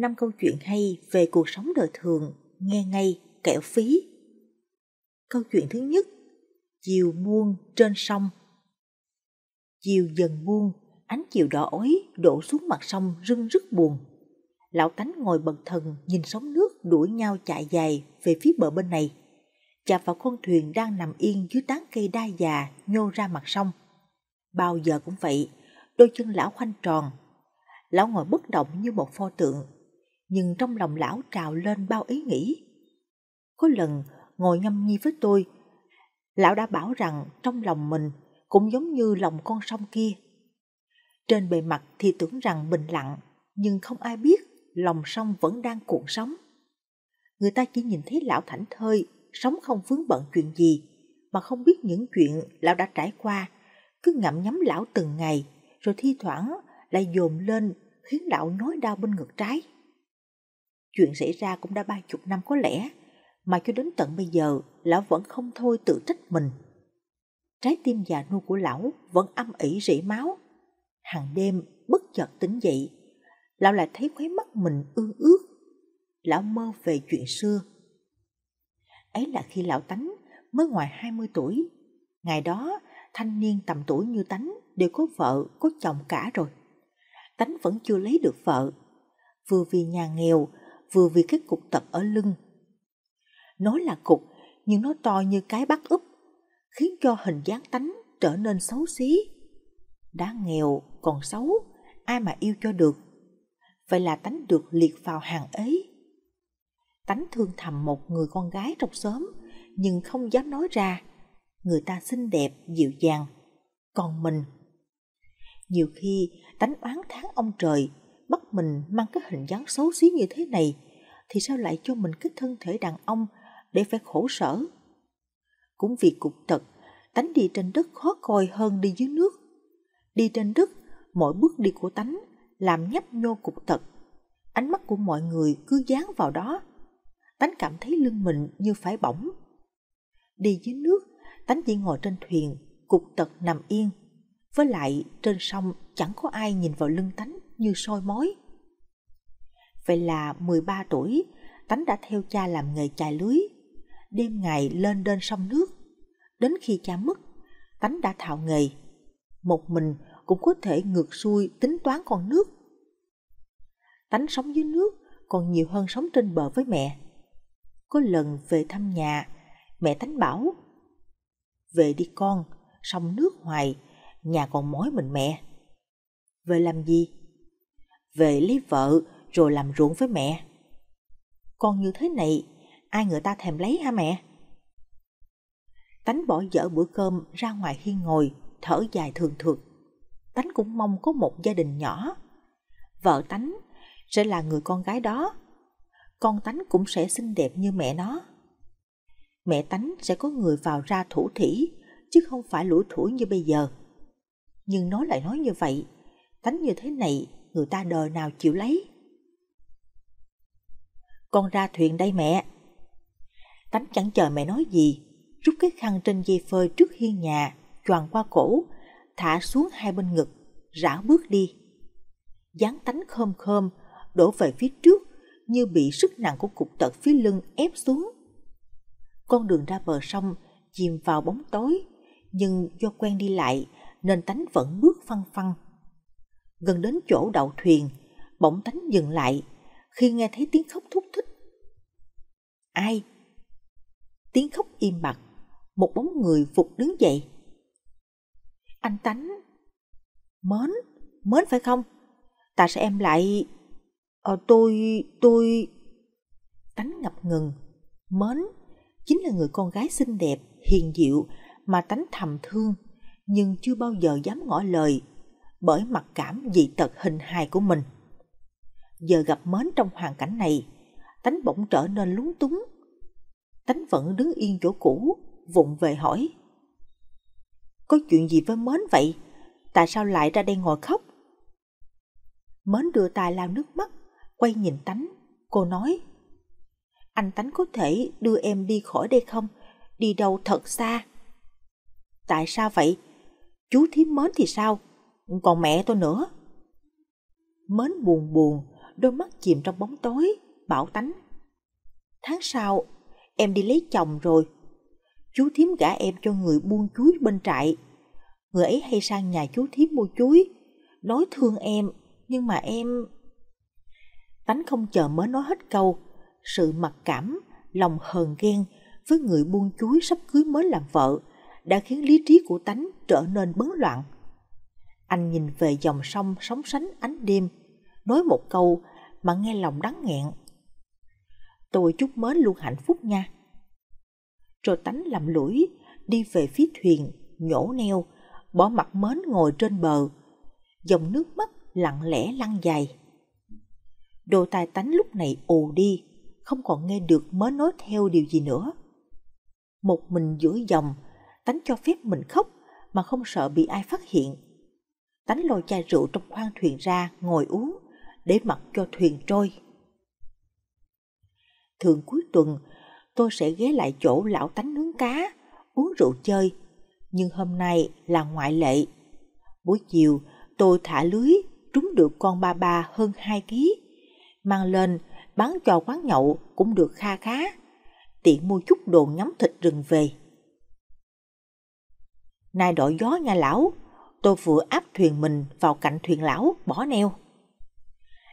năm câu chuyện hay về cuộc sống đời thường, nghe ngay, kẹo phí. Câu chuyện thứ nhất, chiều muôn trên sông. Chiều dần buông, ánh chiều đỏ ối đổ xuống mặt sông rưng rức buồn. Lão Tánh ngồi bần thần nhìn sóng nước đuổi nhau chạy dài về phía bờ bên này. Chạm vào con thuyền đang nằm yên dưới tán cây đa già nhô ra mặt sông. Bao giờ cũng vậy, đôi chân lão khoanh tròn. Lão ngồi bất động như một pho tượng, nhưng trong lòng lão trào lên bao ý nghĩ. Có lần ngồi nhâm nhi với tôi, lão đã bảo rằng trong lòng mình cũng giống như lòng con sông kia. Trên bề mặt thì tưởng rằng bình lặng, nhưng không ai biết lòng sông vẫn đang cuộn sóng. Người ta chỉ nhìn thấy lão thảnh thơi, sống không vướng bận chuyện gì, mà không biết những chuyện lão đã trải qua, cứ ngậm nhắm lão từng ngày, rồi thi thoảng lại dồn lên khiến lão nói đau bên ngực trái. Chuyện xảy ra cũng đã ba chục năm có lẽ, mà cho đến tận bây giờ lão vẫn không thôi tự trách mình. Trái tim già nua của lão vẫn âm ỉ rỉ máu. Hàng đêm bất chợt tỉnh dậy, lão lại thấy khóe mắt mình ương ướt. Lão mơ về chuyện xưa. Ấy là khi lão tánh mới ngoài 20 tuổi. Ngày đó, thanh niên tầm tuổi như tánh đều có vợ, có chồng cả rồi. Tánh vẫn chưa lấy được vợ. Vừa vì nhà nghèo, vừa vì cái cục tật ở lưng. Nói là cục, nhưng nó to như cái bắt úp, khiến cho hình dáng tánh trở nên xấu xí. Đã nghèo, còn xấu, ai mà yêu cho được. Vậy là tánh được liệt vào hàng ấy. Tánh thương thầm một người con gái trong xóm, nhưng không dám nói ra. Người ta xinh đẹp, dịu dàng. Còn mình, nhiều khi tánh oán tháng ông trời bắt mình mang cái hình dáng xấu xí như thế này, thì sao lại cho mình cái thân thể đàn ông để phải khổ sở? Cũng vì cục tật, tánh đi trên đất khó coi hơn đi dưới nước. Đi trên đất, mỗi bước đi của tánh làm nhấp nhô cục tật. Ánh mắt của mọi người cứ dán vào đó. Tánh cảm thấy lưng mình như phải bỏng. Đi dưới nước, tánh chỉ ngồi trên thuyền, cục tật nằm yên. Với lại trên sông chẳng có ai nhìn vào lưng tánh như soi mói. Vậy là 13 tuổi, tánh đã theo cha làm nghề chài lưới. Đêm ngày lên đên sông nước. Đến khi cha mất, tánh đã thạo nghề. Một mình cũng có thể ngược xuôi tính toán con nước. Tánh sống dưới nước còn nhiều hơn sống trên bờ với mẹ. Có lần về thăm nhà, mẹ tánh bảo Về đi con, sông nước hoài, nhà còn mối mình mẹ. Về làm gì? Về lấy vợ rồi làm ruộng với mẹ. Con như thế này, ai người ta thèm lấy hả mẹ? Tánh bỏ dở bữa cơm ra ngoài hiên ngồi, thở dài thường thường. Tánh cũng mong có một gia đình nhỏ. Vợ Tánh sẽ là người con gái đó. Con Tánh cũng sẽ xinh đẹp như mẹ nó. Mẹ Tánh sẽ có người vào ra thủ thỉ, chứ không phải lũ thủi như bây giờ. Nhưng nói lại nói như vậy, Tánh như thế này người ta đời nào chịu lấy. Con ra thuyền đây mẹ. Tánh chẳng chờ mẹ nói gì, rút cái khăn trên dây phơi trước hiên nhà, choàng qua cổ, thả xuống hai bên ngực, rảo bước đi. dáng tánh khom khom, đổ về phía trước như bị sức nặng của cục tật phía lưng ép xuống. Con đường ra bờ sông chìm vào bóng tối, nhưng do quen đi lại nên tánh vẫn bước phăng phăng. Gần đến chỗ đậu thuyền, bỗng tánh dừng lại khi nghe thấy tiếng khóc thúc thích. Ai? Tiếng khóc im bặt, một bóng người phục đứng dậy. Anh tánh. Mến, mến phải không? Ta sẽ em lại... Ờ, tôi... tôi... Tánh ngập ngừng. Mến chính là người con gái xinh đẹp, hiền diệu mà tánh thầm thương, nhưng chưa bao giờ dám ngỏ lời bởi mặc cảm dị tật hình hài của mình. Giờ gặp mến trong hoàn cảnh này, tánh bỗng trở nên lúng túng. Tánh vẫn đứng yên chỗ cũ, vụng về hỏi. Có chuyện gì với mến vậy? Tại sao lại ra đây ngồi khóc? Mến đưa tay lau nước mắt, quay nhìn tánh. Cô nói, anh tánh có thể đưa em đi khỏi đây không? Đi đâu thật xa. Tại sao vậy? Chú thím mến thì sao? Còn mẹ tôi nữa. Mến buồn buồn, đôi mắt chìm trong bóng tối, bảo tánh. Tháng sau, em đi lấy chồng rồi. Chú thím gả em cho người buôn chuối bên trại. Người ấy hay sang nhà chú thím mua chuối, nói thương em, nhưng mà em... Tánh không chờ mới nói hết câu, sự mặc cảm, lòng hờn ghen với người buôn chuối sắp cưới mới làm vợ đã khiến lý trí của tánh trở nên bấn loạn. Anh nhìn về dòng sông sóng sánh ánh đêm, nói một câu mà nghe lòng đắng nghẹn. Tôi chúc mến luôn hạnh phúc nha. Rồi tánh lầm lũi, đi về phía thuyền, nhổ neo, bỏ mặt mến ngồi trên bờ. Dòng nước mắt lặng lẽ lăn dài. Đôi tai tánh lúc này ù đi, không còn nghe được mến nói theo điều gì nữa. Một mình giữa dòng, tánh cho phép mình khóc mà không sợ bị ai phát hiện. Tánh lôi chai rượu trong khoang thuyền ra ngồi uống để mặc cho thuyền trôi. Thường cuối tuần, tôi sẽ ghé lại chỗ lão tánh nướng cá, uống rượu chơi, nhưng hôm nay là ngoại lệ. Buổi chiều, tôi thả lưới, trúng được con ba ba hơn 2 kg. Mang lên, bán cho quán nhậu cũng được kha khá. Tiện mua chút đồ nhắm thịt rừng về. Nay đội gió nha lão, tôi vừa áp thuyền mình vào cạnh thuyền lão, bỏ neo.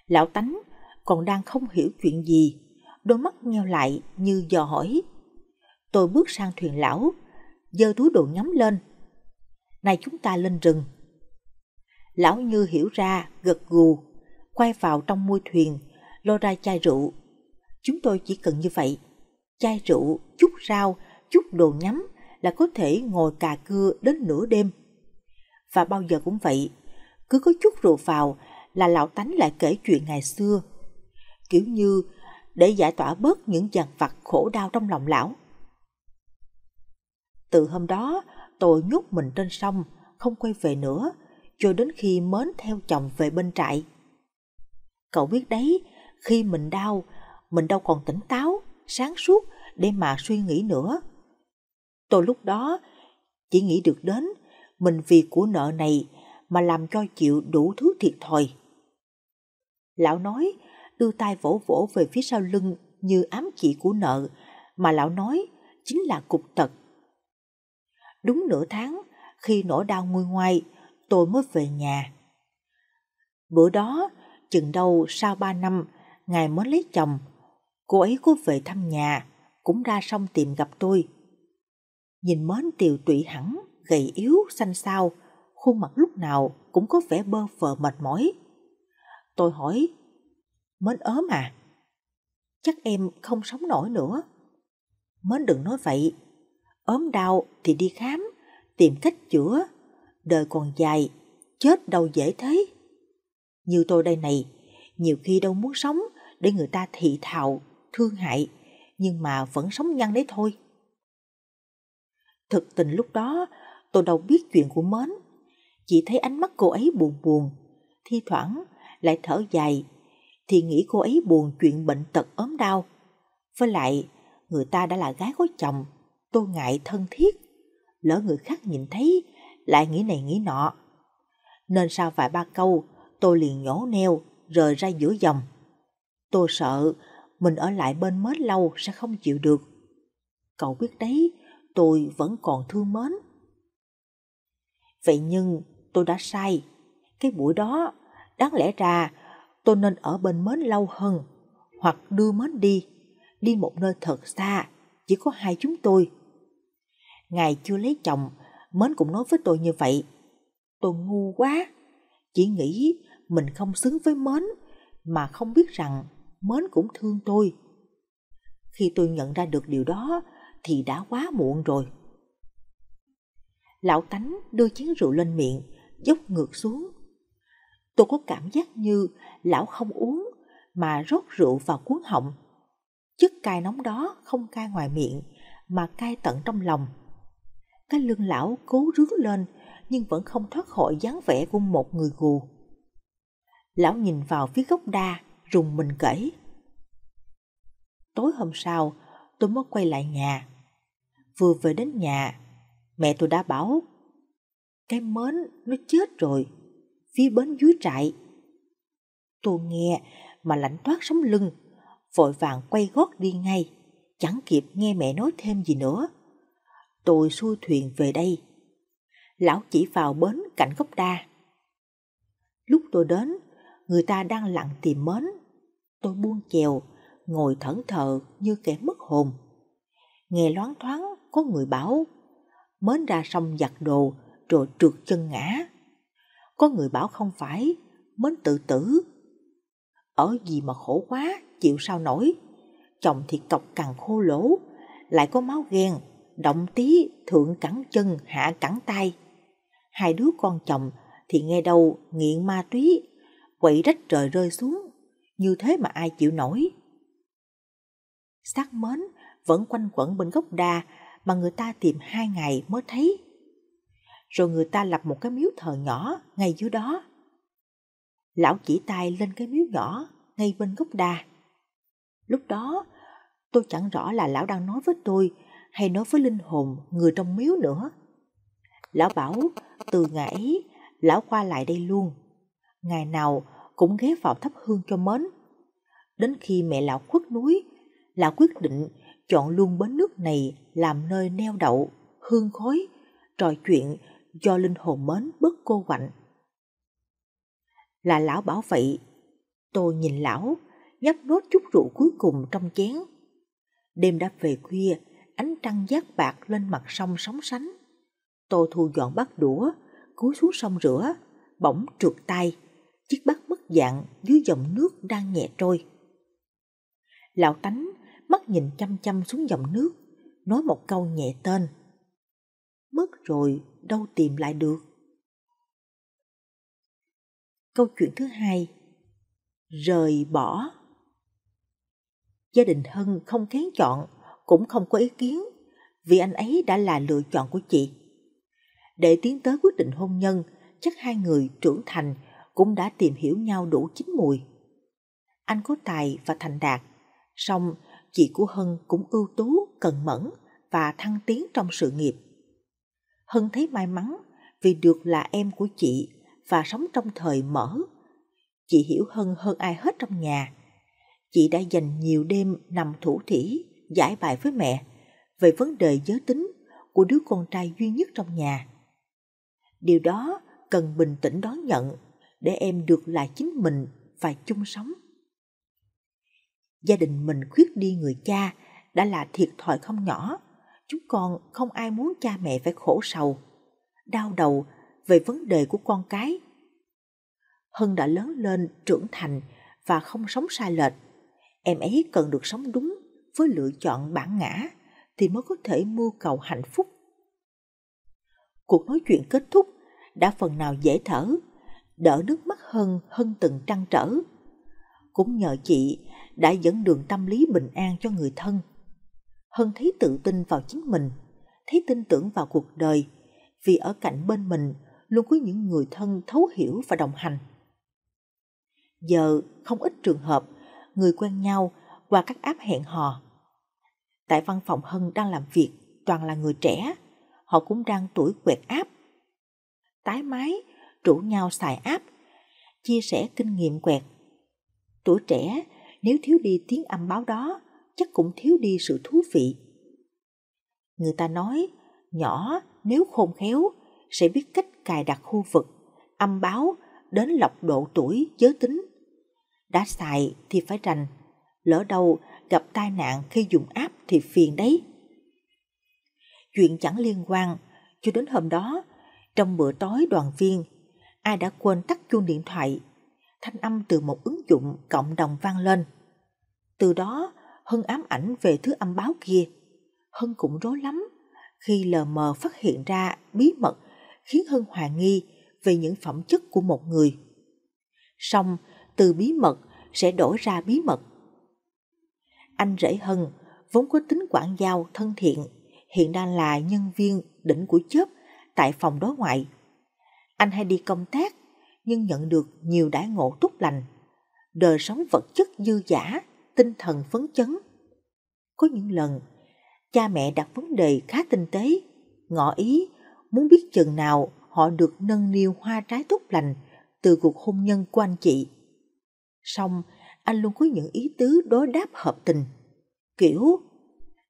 Lão tánh còn đang không hiểu chuyện gì, đôi mắt nheo lại như dò hỏi. Tôi bước sang thuyền lão, giơ túi đồ nhắm lên. Này chúng ta lên rừng. Lão như hiểu ra, gật gù, quay vào trong môi thuyền, lôi ra chai rượu. Chúng tôi chỉ cần như vậy. Chai rượu, chút rau, chút đồ nhắm là có thể ngồi cà cưa đến nửa đêm. Và bao giờ cũng vậy, cứ có chút rượu vào là lão tánh lại kể chuyện ngày xưa. Kiểu như để giải tỏa bớt những dằn vặt khổ đau trong lòng lão. Từ hôm đó, tôi nhốt mình trên sông, không quay về nữa, cho đến khi mến theo chồng về bên trại. Cậu biết đấy, khi mình đau, mình đâu còn tỉnh táo, sáng suốt để mà suy nghĩ nữa. Tôi lúc đó chỉ nghĩ được đến mình vì của nợ này mà làm cho chịu đủ thứ thiệt thòi. Lão nói, đưa tay vỗ vỗ về phía sau lưng như ám chỉ của nợ, mà lão nói chính là cục tật. Đúng nửa tháng, khi nỗi đau nguôi ngoai, tôi mới về nhà. Bữa đó, chừng đâu sau ba năm, ngài mới lấy chồng, cô ấy có về thăm nhà, cũng ra sông tìm gặp tôi. Nhìn mến tiều tụy hẳn, gầy yếu, xanh xao, khuôn mặt lúc nào cũng có vẻ bơ phờ mệt mỏi. Tôi hỏi, Mến ốm à? Chắc em không sống nổi nữa. Mến đừng nói vậy. ốm đau thì đi khám, tìm cách chữa. Đời còn dài, chết đâu dễ thế. Như tôi đây này, nhiều khi đâu muốn sống để người ta thị thạo, thương hại, nhưng mà vẫn sống nhăn đấy thôi. Thực tình lúc đó, tôi đâu biết chuyện của Mến. Chỉ thấy ánh mắt cô ấy buồn buồn, thi thoảng lại thở dài thì nghĩ cô ấy buồn chuyện bệnh tật ốm đau. Với lại, người ta đã là gái có chồng, tôi ngại thân thiết. Lỡ người khác nhìn thấy, lại nghĩ này nghĩ nọ. Nên sau vài ba câu, tôi liền nhổ neo, rời ra giữa dòng. Tôi sợ mình ở lại bên mến lâu sẽ không chịu được. Cậu biết đấy, tôi vẫn còn thương mến. Vậy nhưng tôi đã sai. Cái buổi đó, đáng lẽ ra tôi nên ở bên mến lâu hơn, hoặc đưa mến đi, đi một nơi thật xa, chỉ có hai chúng tôi. Ngài chưa lấy chồng, mến cũng nói với tôi như vậy. Tôi ngu quá, chỉ nghĩ mình không xứng với mến, mà không biết rằng mến cũng thương tôi. Khi tôi nhận ra được điều đó, thì đã quá muộn rồi. Lão Tánh đưa chén rượu lên miệng, dốc ngược xuống. Tôi có cảm giác như lão không uống mà rót rượu vào cuốn họng. Chất cay nóng đó không cay ngoài miệng mà cay tận trong lòng. Cái lưng lão cố rướn lên nhưng vẫn không thoát khỏi dáng vẻ của một người gù. Lão nhìn vào phía gốc đa, rùng mình kể. Tối hôm sau, tôi mới quay lại nhà. Vừa về đến nhà, mẹ tôi đã bảo cái mến nó chết rồi, phía bến dưới trại Tôi nghe mà lạnh toát sống lưng, vội vàng quay gót đi ngay, chẳng kịp nghe mẹ nói thêm gì nữa. Tôi xuôi thuyền về đây. Lão chỉ vào bến cạnh gốc đa. Lúc tôi đến, người ta đang lặng tìm mến. Tôi buông chèo, ngồi thẫn thờ như kẻ mất hồn. Nghe loáng thoáng có người bảo, mến ra sông giặt đồ rồi trượt chân ngã. Có người bảo không phải, mến tự tử. Ở gì mà khổ quá, chịu sao nổi. Chồng thì cọc càng khô lỗ, lại có máu ghen, động tí thượng cẳng chân hạ cẳng tay. Hai đứa con chồng thì nghe đâu nghiện ma túy, quậy rách trời rơi xuống, như thế mà ai chịu nổi. Xác mến vẫn quanh quẩn bên gốc đa mà người ta tìm hai ngày mới thấy. Rồi người ta lập một cái miếu thờ nhỏ ngay dưới đó. Lão chỉ tay lên cái miếu nhỏ ngay bên gốc đa. Lúc đó, tôi chẳng rõ là lão đang nói với tôi hay nói với linh hồn người trong miếu nữa. Lão bảo từ ngày ấy, lão qua lại đây luôn. Ngày nào cũng ghé vào thắp hương cho mến. Đến khi mẹ lão khuất núi, lão quyết định chọn luôn bến nước này làm nơi neo đậu, hương khói, trò chuyện do linh hồn mến bớt cô quạnh. Là lão bảo vậy, tôi nhìn lão, nhấp nốt chút rượu cuối cùng trong chén. Đêm đã về khuya, ánh trăng giác bạc lên mặt sông sóng sánh. Tôi thu dọn bát đũa, cúi xuống sông rửa, bỗng trượt tay, chiếc bát mất dạng dưới dòng nước đang nhẹ trôi. Lão tánh mắt nhìn chăm chăm xuống dòng nước, nói một câu nhẹ tên. Mất rồi, đâu tìm lại được. Câu chuyện thứ hai Rời bỏ Gia đình Hân không kén chọn, cũng không có ý kiến, vì anh ấy đã là lựa chọn của chị. Để tiến tới quyết định hôn nhân, chắc hai người trưởng thành cũng đã tìm hiểu nhau đủ chín mùi. Anh có tài và thành đạt, song chị của Hân cũng ưu tú, cần mẫn và thăng tiến trong sự nghiệp. Hân thấy may mắn vì được là em của chị và sống trong thời mở. Chị hiểu Hân hơn ai hết trong nhà. Chị đã dành nhiều đêm nằm thủ thỉ, giải bài với mẹ về vấn đề giới tính của đứa con trai duy nhất trong nhà. Điều đó cần bình tĩnh đón nhận để em được là chính mình và chung sống gia đình mình khuyết đi người cha đã là thiệt thòi không nhỏ. Chúng con không ai muốn cha mẹ phải khổ sầu, đau đầu về vấn đề của con cái. Hân đã lớn lên, trưởng thành và không sống sai lệch. Em ấy cần được sống đúng với lựa chọn bản ngã thì mới có thể mưu cầu hạnh phúc. Cuộc nói chuyện kết thúc đã phần nào dễ thở, đỡ nước mắt hơn hơn từng trăn trở. Cũng nhờ chị đã dẫn đường tâm lý bình an cho người thân. Hân thấy tự tin vào chính mình, thấy tin tưởng vào cuộc đời, vì ở cạnh bên mình luôn có những người thân thấu hiểu và đồng hành. Giờ không ít trường hợp người quen nhau qua các app hẹn hò. Tại văn phòng Hân đang làm việc toàn là người trẻ, họ cũng đang tuổi quẹt app. Tái mái, rủ nhau xài app, chia sẻ kinh nghiệm quẹt. Tuổi trẻ nếu thiếu đi tiếng âm báo đó, chắc cũng thiếu đi sự thú vị. Người ta nói, nhỏ nếu khôn khéo sẽ biết cách cài đặt khu vực, âm báo đến lọc độ tuổi giới tính. Đã xài thì phải rành, lỡ đâu gặp tai nạn khi dùng áp thì phiền đấy. Chuyện chẳng liên quan, cho đến hôm đó, trong bữa tối đoàn viên, ai đã quên tắt chuông điện thoại, thanh âm từ một ứng dụng cộng đồng vang lên. Từ đó, Hân ám ảnh về thứ âm báo kia. Hân cũng rối lắm khi lờ mờ phát hiện ra bí mật khiến Hân hoài nghi về những phẩm chất của một người. Xong, từ bí mật sẽ đổi ra bí mật. Anh rể Hân vốn có tính quản giao thân thiện, hiện đang là nhân viên đỉnh của chớp tại phòng đối ngoại. Anh hay đi công tác nhưng nhận được nhiều đãi ngộ tốt lành. Đời sống vật chất dư giả tinh thần phấn chấn. Có những lần, cha mẹ đặt vấn đề khá tinh tế, ngỏ ý muốn biết chừng nào họ được nâng niu hoa trái tốt lành từ cuộc hôn nhân của anh chị. Xong, anh luôn có những ý tứ đối đáp hợp tình. Kiểu,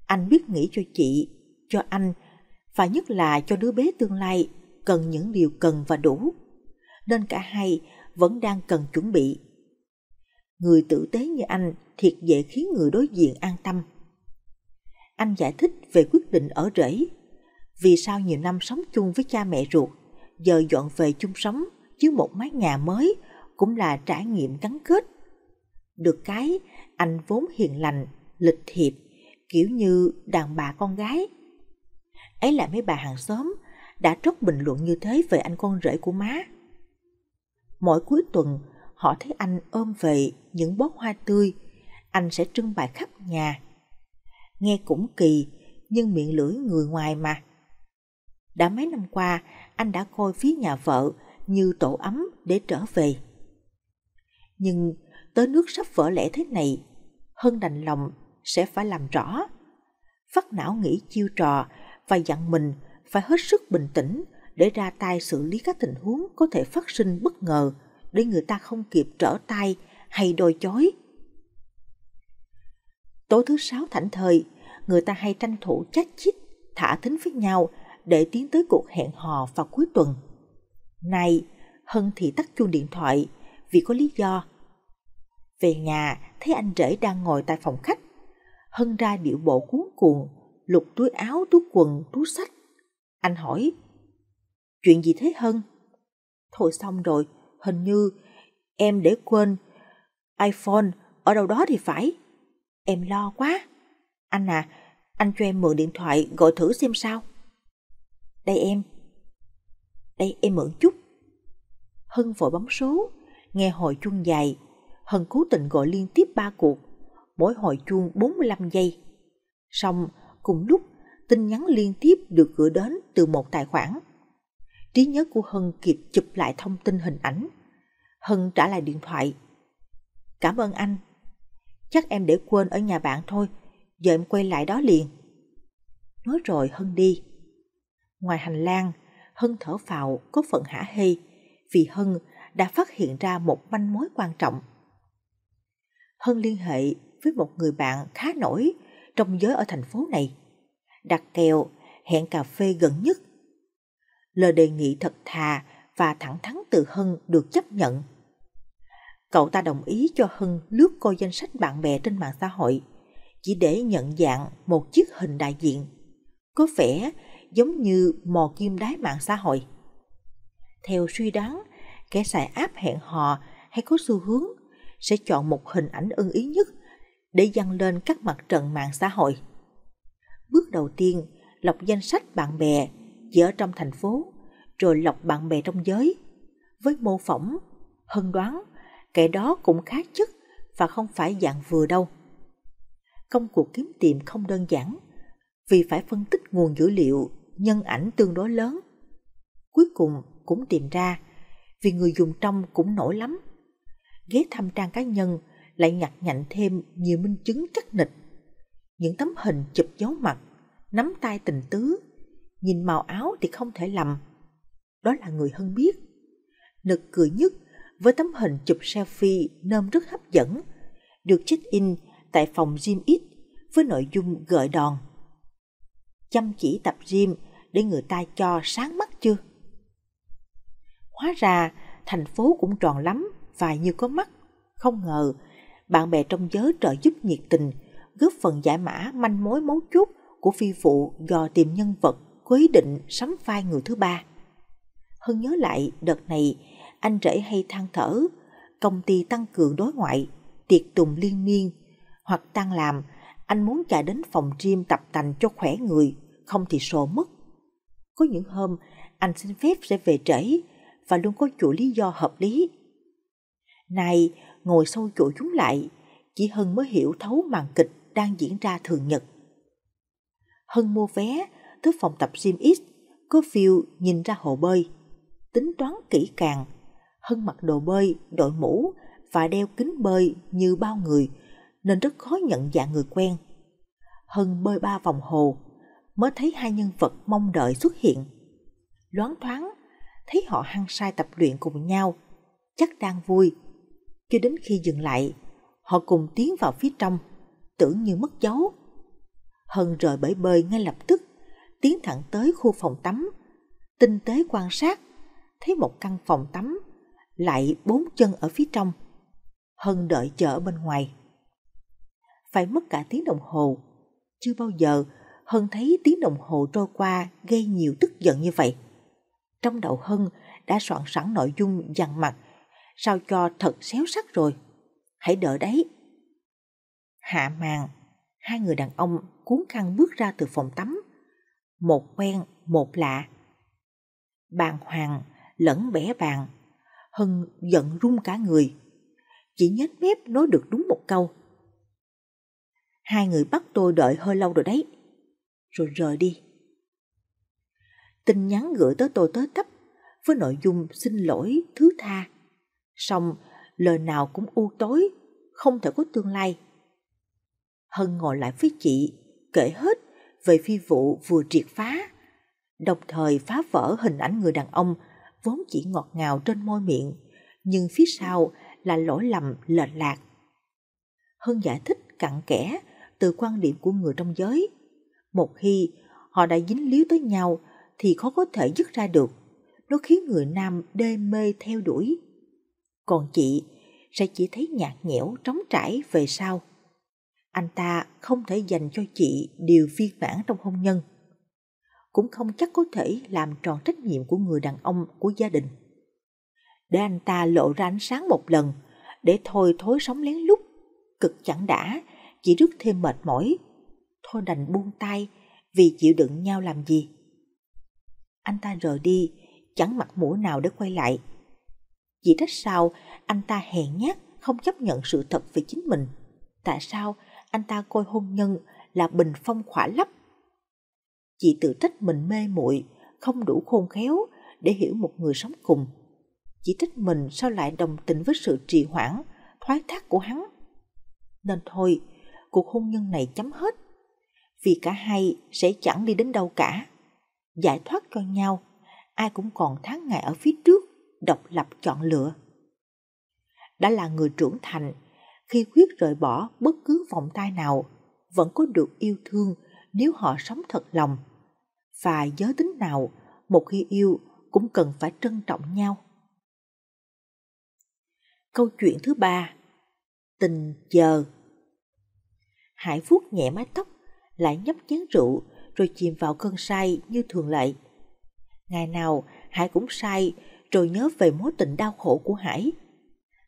anh biết nghĩ cho chị, cho anh, và nhất là cho đứa bé tương lai cần những điều cần và đủ. Nên cả hai vẫn đang cần chuẩn bị. Người tử tế như anh thiệt dễ khiến người đối diện an tâm. Anh giải thích về quyết định ở rễ. Vì sao nhiều năm sống chung với cha mẹ ruột, giờ dọn về chung sống chứ một mái nhà mới cũng là trải nghiệm gắn kết. Được cái, anh vốn hiền lành, lịch thiệp, kiểu như đàn bà con gái. Ấy là mấy bà hàng xóm đã trót bình luận như thế về anh con rể của má. Mỗi cuối tuần, họ thấy anh ôm về những bó hoa tươi, anh sẽ trưng bày khắp nhà. Nghe cũng kỳ, nhưng miệng lưỡi người ngoài mà. Đã mấy năm qua, anh đã coi phía nhà vợ như tổ ấm để trở về. Nhưng tới nước sắp vỡ lẽ thế này, Hân đành lòng sẽ phải làm rõ. Vắt não nghĩ chiêu trò và dặn mình phải hết sức bình tĩnh để ra tay xử lý các tình huống có thể phát sinh bất ngờ để người ta không kịp trở tay hay đôi chối. Tối thứ sáu thảnh thời, người ta hay tranh thủ chát chít, thả thính với nhau để tiến tới cuộc hẹn hò vào cuối tuần. Này, Hân thì tắt chuông điện thoại vì có lý do. Về nhà, thấy anh rể đang ngồi tại phòng khách. Hân ra điệu bộ cuốn cuồng, lục túi áo, túi quần, túi sách. Anh hỏi, chuyện gì thế Hân? Thôi xong rồi, hình như em để quên iPhone ở đâu đó thì phải. Em lo quá. Anh à, anh cho em mượn điện thoại gọi thử xem sao. Đây em. Đây em mượn chút. Hân vội bấm số, nghe hồi chuông dài. Hân cố tình gọi liên tiếp ba cuộc, mỗi hồi chuông 45 giây. Xong, cùng lúc, tin nhắn liên tiếp được gửi đến từ một tài khoản. Trí nhớ của Hân kịp chụp lại thông tin hình ảnh. Hân trả lại điện thoại. Cảm ơn anh. Chắc em để quên ở nhà bạn thôi, giờ em quay lại đó liền. Nói rồi Hân đi. Ngoài hành lang, Hân thở phào có phần hả hê vì Hân đã phát hiện ra một manh mối quan trọng. Hân liên hệ với một người bạn khá nổi trong giới ở thành phố này. Đặt kèo, hẹn cà phê gần nhất. Lời đề nghị thật thà và thẳng thắn từ Hân được chấp nhận. Cậu ta đồng ý cho Hân lướt coi danh sách bạn bè trên mạng xã hội chỉ để nhận dạng một chiếc hình đại diện. Có vẻ giống như mò kim đáy mạng xã hội. Theo suy đoán, kẻ xài app hẹn hò hay có xu hướng sẽ chọn một hình ảnh ưng ý nhất để dăng lên các mặt trận mạng xã hội. Bước đầu tiên, lọc danh sách bạn bè chỉ ở trong thành phố, rồi lọc bạn bè trong giới. Với mô phỏng, hân đoán, kẻ đó cũng khá chất và không phải dạng vừa đâu. Công cuộc kiếm tìm không đơn giản, vì phải phân tích nguồn dữ liệu nhân ảnh tương đối lớn. Cuối cùng cũng tìm ra, vì người dùng trong cũng nổi lắm. Ghé thăm trang cá nhân lại nhặt nhạnh thêm nhiều minh chứng chắc nịch. Những tấm hình chụp dấu mặt, nắm tay tình tứ, nhìn màu áo thì không thể lầm. Đó là người hân biết. Nực cười nhất với tấm hình chụp selfie nôm rất hấp dẫn, được check-in tại phòng gym ít với nội dung gợi đòn. Chăm chỉ tập gym để người ta cho sáng mắt chưa? Hóa ra thành phố cũng tròn lắm và như có mắt. Không ngờ bạn bè trong giới trợ giúp nhiệt tình góp phần giải mã manh mối mấu chốt của phi vụ do tìm nhân vật có ý định sắm vai người thứ ba. Hưng nhớ lại đợt này anh rể hay than thở, công ty tăng cường đối ngoại, tiệc tùng liên miên, hoặc tăng làm, anh muốn chạy đến phòng gym tập tành cho khỏe người, không thì sổ mất. Có những hôm anh xin phép sẽ về trễ và luôn có chủ lý do hợp lý. Này, ngồi sâu chỗ chúng lại, chỉ Hân mới hiểu thấu màn kịch đang diễn ra thường nhật. Hân mua vé tới phòng tập gym X, có phiêu nhìn ra hồ bơi. Tính toán kỹ càng, Hân mặc đồ bơi, đội mũ và đeo kính bơi như bao người, nên rất khó nhận dạng người quen. Hân bơi ba vòng hồ, mới thấy hai nhân vật mong đợi xuất hiện. Loáng thoáng, thấy họ hăng sai tập luyện cùng nhau, chắc đang vui. Cho đến khi dừng lại, họ cùng tiến vào phía trong, tưởng như mất dấu. Hân rời bể bơi ngay lập tức, tiến thẳng tới khu phòng tắm, tinh tế quan sát, thấy một căn phòng tắm, lại bốn chân ở phía trong. Hân đợi chờ ở bên ngoài. Phải mất cả tiếng đồng hồ, chưa bao giờ Hân thấy tiếng đồng hồ trôi qua gây nhiều tức giận như vậy. Trong đầu Hân đã soạn sẵn nội dung dằn mặt, sao cho thật xéo sắc rồi. Hãy đợi đấy. Hạ màn, hai người đàn ông cuốn khăn bước ra từ phòng tắm. Một quen, một lạ. Bàn hoàng, lẫn bẻ bàn. Hân giận run cả người. Chỉ nhếch mép nói được đúng một câu. Hai người bắt tôi đợi hơi lâu rồi đấy. Rồi rời đi. Tin nhắn gửi tới tôi tới tấp với nội dung xin lỗi, thứ tha. Xong, lời nào cũng u tối, không thể có tương lai. Hân ngồi lại với chị, kể hết về phi vụ vừa triệt phá, đồng thời phá vỡ hình ảnh người đàn ông vốn chỉ ngọt ngào trên môi miệng, nhưng phía sau là lỗi lầm lệch lạc. Hân giải thích cặn kẽ từ quan điểm của người trong giới. Một khi họ đã dính líu tới nhau thì khó có thể dứt ra được. Nó khiến người nam đê mê theo đuổi. Còn chị sẽ chỉ thấy nhạt nhẽo trống trải về sau. Anh ta không thể dành cho chị điều viên mãn trong hôn nhân. Cũng không chắc có thể làm tròn trách nhiệm của người đàn ông của gia đình. Để anh ta lộ ra ánh sáng một lần, để thôi thối sống lén lút, cực chẳng đã, chỉ rước thêm mệt mỏi. Thôi đành buông tay vì chịu đựng nhau làm gì. Anh ta rời đi, chẳng mặt mũi nào để quay lại. Chỉ trách sao anh ta hèn nhát không chấp nhận sự thật về chính mình. Tại sao anh ta coi hôn nhân là bình phong khỏa lấp? Chị tự trách mình mê muội không đủ khôn khéo để hiểu một người sống cùng. chị trách mình sao lại đồng tình với sự trì hoãn, thoái thác của hắn. Nên thôi, cuộc hôn nhân này chấm hết. Vì cả hai sẽ chẳng đi đến đâu cả. Giải thoát cho nhau, ai cũng còn tháng ngày ở phía trước độc lập chọn lựa. Đã là người trưởng thành, khi quyết rời bỏ bất cứ vòng tay nào, vẫn có được yêu thương nếu họ sống thật lòng. Và giới tính nào, một khi yêu cũng cần phải trân trọng nhau. Câu chuyện thứ ba Tình chờ Hải vuốt nhẹ mái tóc, lại nhấp chén rượu rồi chìm vào cơn say như thường lệ. Ngày nào Hải cũng say rồi nhớ về mối tình đau khổ của Hải.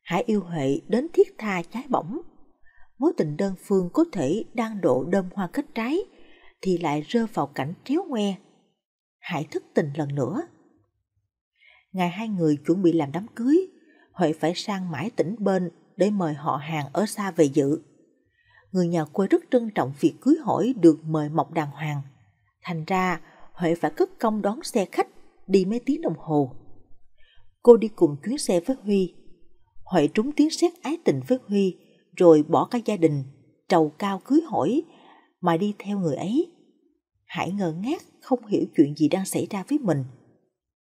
Hải yêu Huệ đến thiết tha trái bỏng. Mối tình đơn phương có thể đang độ đơm hoa kết trái, thì lại rơi vào cảnh tréo ngoe. Hải thức tình lần nữa. Ngày hai người chuẩn bị làm đám cưới, Huệ phải sang mãi tỉnh bên để mời họ hàng ở xa về dự. Người nhà quê rất trân trọng việc cưới hỏi được mời mọc đàng hoàng. Thành ra, Huệ phải cất công đón xe khách đi mấy tiếng đồng hồ. Cô đi cùng chuyến xe với Huy. Huệ trúng tiếng xét ái tình với Huy, rồi bỏ cả gia đình, trầu cao cưới hỏi, mà đi theo người ấy. Hải ngờ ngác không hiểu chuyện gì đang xảy ra với mình.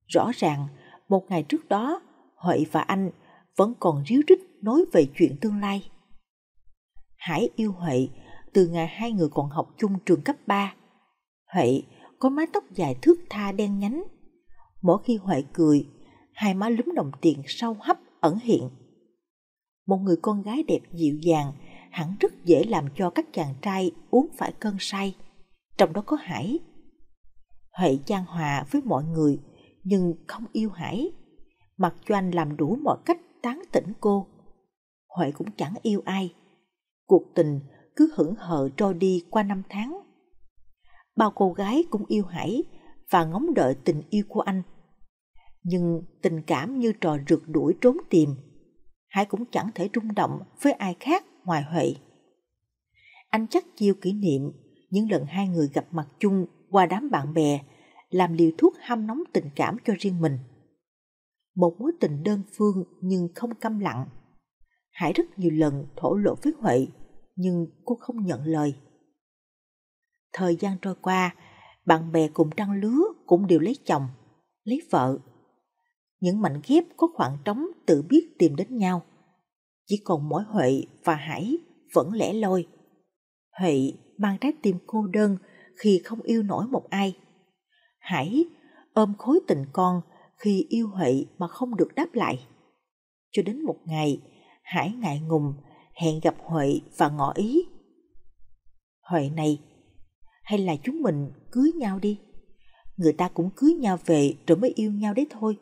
Rõ ràng, một ngày trước đó, Huệ và anh vẫn còn ríu rít nói về chuyện tương lai. Hải yêu Huệ từ ngày hai người còn học chung trường cấp 3. Huệ có mái tóc dài thước tha đen nhánh. Mỗi khi Huệ cười, hai má lúm đồng tiền sâu hấp ẩn hiện. Một người con gái đẹp dịu dàng hẳn rất dễ làm cho các chàng trai uống phải cơn say, trong đó có Hải. Huệ chan hòa với mọi người nhưng không yêu Hải, mặc cho anh làm đủ mọi cách tán tỉnh cô. Huệ cũng chẳng yêu ai. Cuộc tình cứ hững hờ trôi đi qua năm tháng. Bao cô gái cũng yêu Hải và ngóng đợi tình yêu của anh nhưng tình cảm như trò rượt đuổi trốn tìm. Hải cũng chẳng thể rung động với ai khác ngoài Huệ. Anh chắc chiêu kỷ niệm những lần hai người gặp mặt chung qua đám bạn bè, làm liều thuốc hâm nóng tình cảm cho riêng mình. Một mối tình đơn phương nhưng không câm lặng. Hải rất nhiều lần thổ lộ với Huệ, nhưng cô không nhận lời. Thời gian trôi qua, bạn bè cùng trăng lứa cũng đều lấy chồng, lấy vợ những mảnh ghép có khoảng trống tự biết tìm đến nhau. Chỉ còn mỗi Huệ và Hải vẫn lẻ loi. Huệ mang trái tim cô đơn khi không yêu nổi một ai. Hải ôm khối tình con khi yêu Huệ mà không được đáp lại. Cho đến một ngày, Hải ngại ngùng hẹn gặp Huệ và ngỏ ý. Huệ này, hay là chúng mình cưới nhau đi? Người ta cũng cưới nhau về rồi mới yêu nhau đấy thôi.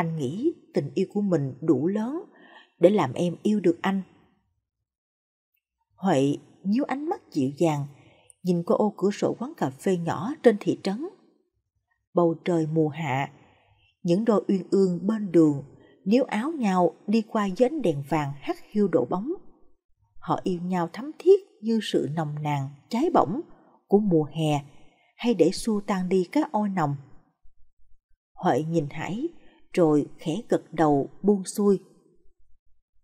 Anh nghĩ tình yêu của mình đủ lớn để làm em yêu được anh. Huệ nhíu ánh mắt dịu dàng, nhìn qua ô cửa sổ quán cà phê nhỏ trên thị trấn. Bầu trời mùa hạ, những đôi uyên ương bên đường níu áo nhau đi qua dến đèn vàng hắt hiu đổ bóng. Họ yêu nhau thắm thiết như sự nồng nàn, cháy bỏng của mùa hè hay để xua tan đi các oi nồng. Huệ nhìn Hải rồi khẽ gật đầu buông xuôi.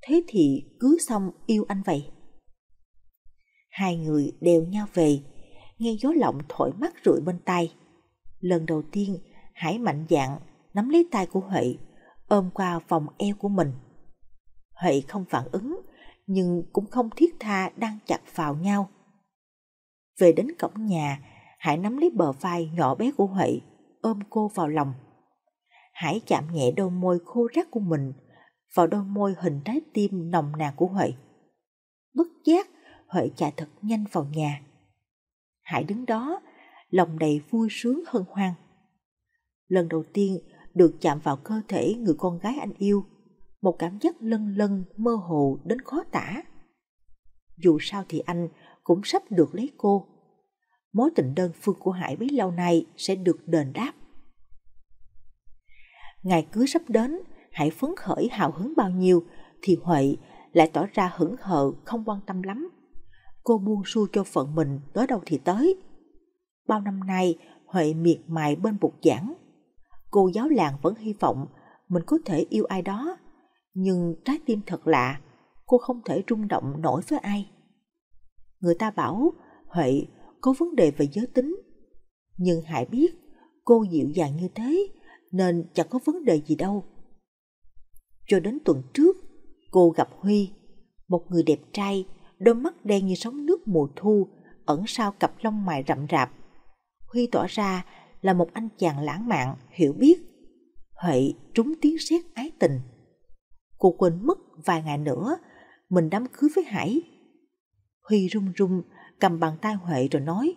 Thế thì cứ xong yêu anh vậy. Hai người đều nhau về, nghe gió lộng thổi mắt rượi bên tay. Lần đầu tiên, Hải mạnh dạn nắm lấy tay của Huệ, ôm qua vòng eo của mình. Huệ không phản ứng, nhưng cũng không thiết tha đang chặt vào nhau. Về đến cổng nhà, Hải nắm lấy bờ vai nhỏ bé của Huệ, ôm cô vào lòng. Hải chạm nhẹ đôi môi khô rác của mình vào đôi môi hình trái tim nồng nàn của Huệ. Bất giác, Huệ chạy thật nhanh vào nhà. Hải đứng đó, lòng đầy vui sướng hân hoan. Lần đầu tiên được chạm vào cơ thể người con gái anh yêu, một cảm giác lân lân mơ hồ đến khó tả. Dù sao thì anh cũng sắp được lấy cô. Mối tình đơn phương của Hải bấy lâu nay sẽ được đền đáp. Ngày cưới sắp đến, hãy phấn khởi hào hứng bao nhiêu thì Huệ lại tỏ ra hững hờ không quan tâm lắm. Cô buông xuôi cho phận mình tới đâu thì tới. Bao năm nay, Huệ miệt mài bên bục giảng. Cô giáo làng vẫn hy vọng mình có thể yêu ai đó, nhưng trái tim thật lạ, cô không thể rung động nổi với ai. Người ta bảo Huệ có vấn đề về giới tính, nhưng Hải biết cô dịu dàng như thế nên chẳng có vấn đề gì đâu. Cho đến tuần trước, cô gặp Huy, một người đẹp trai, đôi mắt đen như sóng nước mùa thu, ẩn sau cặp lông mày rậm rạp. Huy tỏ ra là một anh chàng lãng mạn, hiểu biết. Huệ trúng tiếng sét ái tình. Cô quên mất vài ngày nữa, mình đám cưới với Hải. Huy run run cầm bàn tay Huệ rồi nói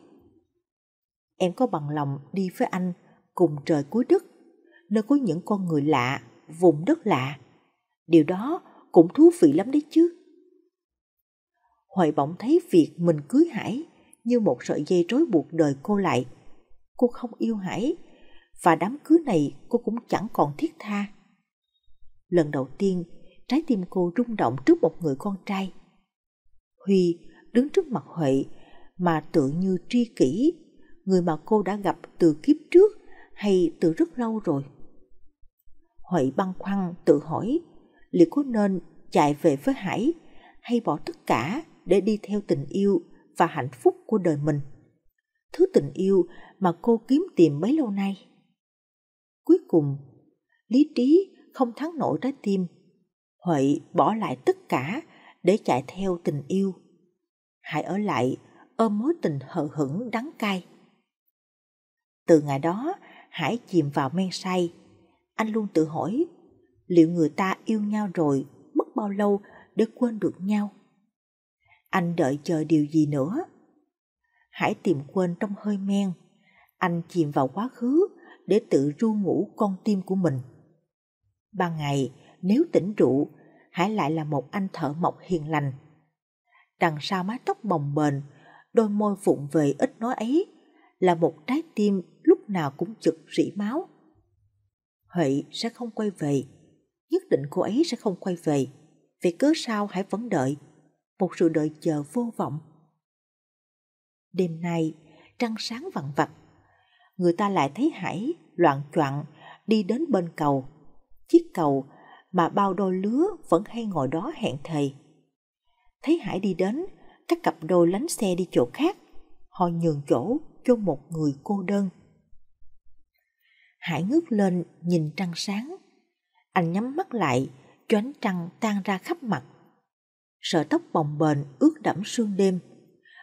Em có bằng lòng đi với anh cùng trời cuối đất, nơi có những con người lạ, vùng đất lạ. Điều đó cũng thú vị lắm đấy chứ. Huệ bỗng thấy việc mình cưới Hải như một sợi dây rối buộc đời cô lại. Cô không yêu Hải và đám cưới này cô cũng chẳng còn thiết tha. Lần đầu tiên, trái tim cô rung động trước một người con trai. Huy đứng trước mặt Huệ mà tự như tri kỷ, người mà cô đã gặp từ kiếp trước hay từ rất lâu rồi. Huệ băn khoăn tự hỏi liệu có nên chạy về với Hải hay bỏ tất cả để đi theo tình yêu và hạnh phúc của đời mình. Thứ tình yêu mà cô kiếm tìm bấy lâu nay. Cuối cùng, lý trí không thắng nổi trái tim. Huệ bỏ lại tất cả để chạy theo tình yêu. Hải ở lại ôm mối tình hờ hững đắng cay. Từ ngày đó, Hải chìm vào men say. Anh luôn tự hỏi, liệu người ta yêu nhau rồi mất bao lâu để quên được nhau? Anh đợi chờ điều gì nữa? hãy tìm quên trong hơi men. Anh chìm vào quá khứ để tự ru ngủ con tim của mình. Ban ngày, nếu tỉnh rượu, Hải lại là một anh thợ mộc hiền lành. Đằng sau mái tóc bồng bềnh, đôi môi vụng về ít nói ấy là một trái tim lúc nào cũng chực rỉ máu. Huệ sẽ không quay về, nhất định cô ấy sẽ không quay về. Vì cớ sao Hải vẫn đợi, một sự đợi chờ vô vọng. Đêm nay, trăng sáng vặn vặt, người ta lại thấy Hải loạn choạng đi đến bên cầu. Chiếc cầu mà bao đôi lứa vẫn hay ngồi đó hẹn thầy. Thấy Hải đi đến, các cặp đôi lánh xe đi chỗ khác. Họ nhường chỗ cho một người cô đơn. Hải ngước lên nhìn trăng sáng. Anh nhắm mắt lại cho ánh trăng tan ra khắp mặt, sợi tóc bồng bềnh ướt đẫm sương đêm.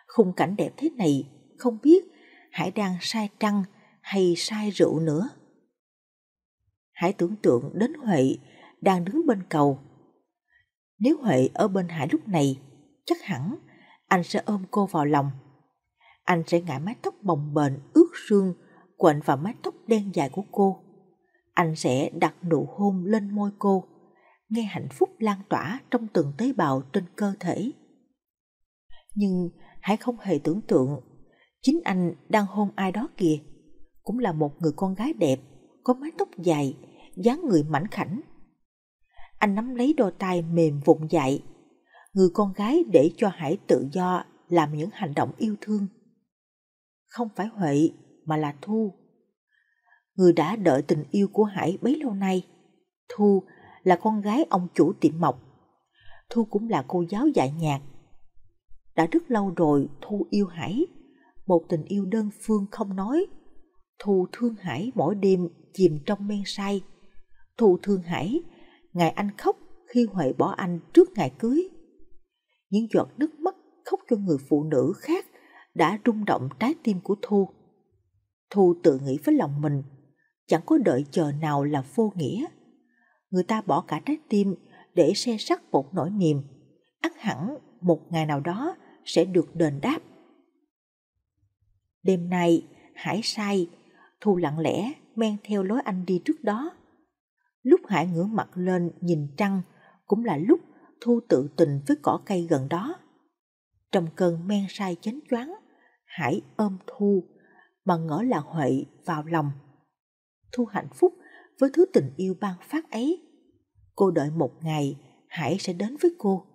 Khung cảnh đẹp thế này, không biết Hải đang sai trăng hay sai rượu nữa. Hải tưởng tượng đến Huệ đang đứng bên cầu. Nếu Huệ ở bên Hải lúc này, chắc hẳn anh sẽ ôm cô vào lòng. Anh sẽ ngại mái tóc bồng bềnh ướt sương quện vào mái tóc đen dài của cô. Anh sẽ đặt nụ hôn lên môi cô, nghe hạnh phúc lan tỏa trong từng tế bào trên cơ thể. Nhưng hãy không hề tưởng tượng chính anh đang hôn ai đó kìa. Cũng là một người con gái đẹp, có mái tóc dài, dáng người mảnh khảnh. Anh nắm lấy đôi tay mềm vụng dại. Người con gái để cho Hải tự do làm những hành động yêu thương. Không phải Huệ mà là Thu. Người đã đợi tình yêu của Hải bấy lâu nay. Thu là con gái ông chủ tiệm mộc. Thu cũng là cô giáo dạy nhạc. Đã rất lâu rồi Thu yêu Hải, một tình yêu đơn phương không nói. Thu thương Hải mỗi đêm chìm trong men say. Thu thương Hải, ngày anh khóc khi Huệ bỏ anh trước ngày cưới. Những giọt nước mắt khóc cho người phụ nữ khác đã rung động trái tim của Thu. Thu tự nghĩ với lòng mình, chẳng có đợi chờ nào là vô nghĩa. Người ta bỏ cả trái tim để xe sắt một nỗi niềm, ắt hẳn một ngày nào đó sẽ được đền đáp. Đêm nay, Hải say, Thu lặng lẽ men theo lối anh đi trước đó. Lúc Hải ngửa mặt lên nhìn trăng cũng là lúc Thu tự tình với cỏ cây gần đó. Trong cơn men say chánh choáng, Hải ôm Thu mà ngỡ là Huệ vào lòng. Thu hạnh phúc với thứ tình yêu ban phát ấy. Cô đợi một ngày Hải sẽ đến với cô.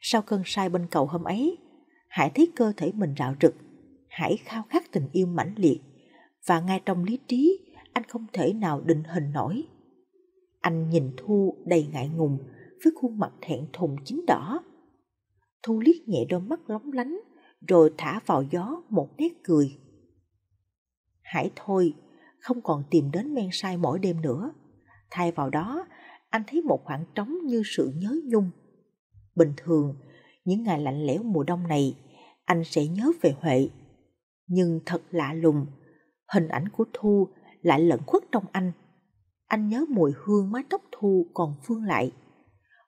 Sau cơn say bên cầu hôm ấy, Hải thấy cơ thể mình rạo rực. Hải khao khát tình yêu mãnh liệt và ngay trong lý trí anh không thể nào định hình nổi. Anh nhìn Thu đầy ngại ngùng với khuôn mặt thẹn thùng chín đỏ. Thu liếc nhẹ đôi mắt lóng lánh rồi thả vào gió một nét cười. Hãy thôi, không còn tìm đến men say mỗi đêm nữa. Thay vào đó, anh thấy một khoảng trống như sự nhớ nhung. Bình thường, những ngày lạnh lẽo mùa đông này, anh sẽ nhớ về Huệ. Nhưng thật lạ lùng, hình ảnh của Thu lại lẫn khuất trong anh. Anh nhớ mùi hương mái tóc Thu còn phương lại.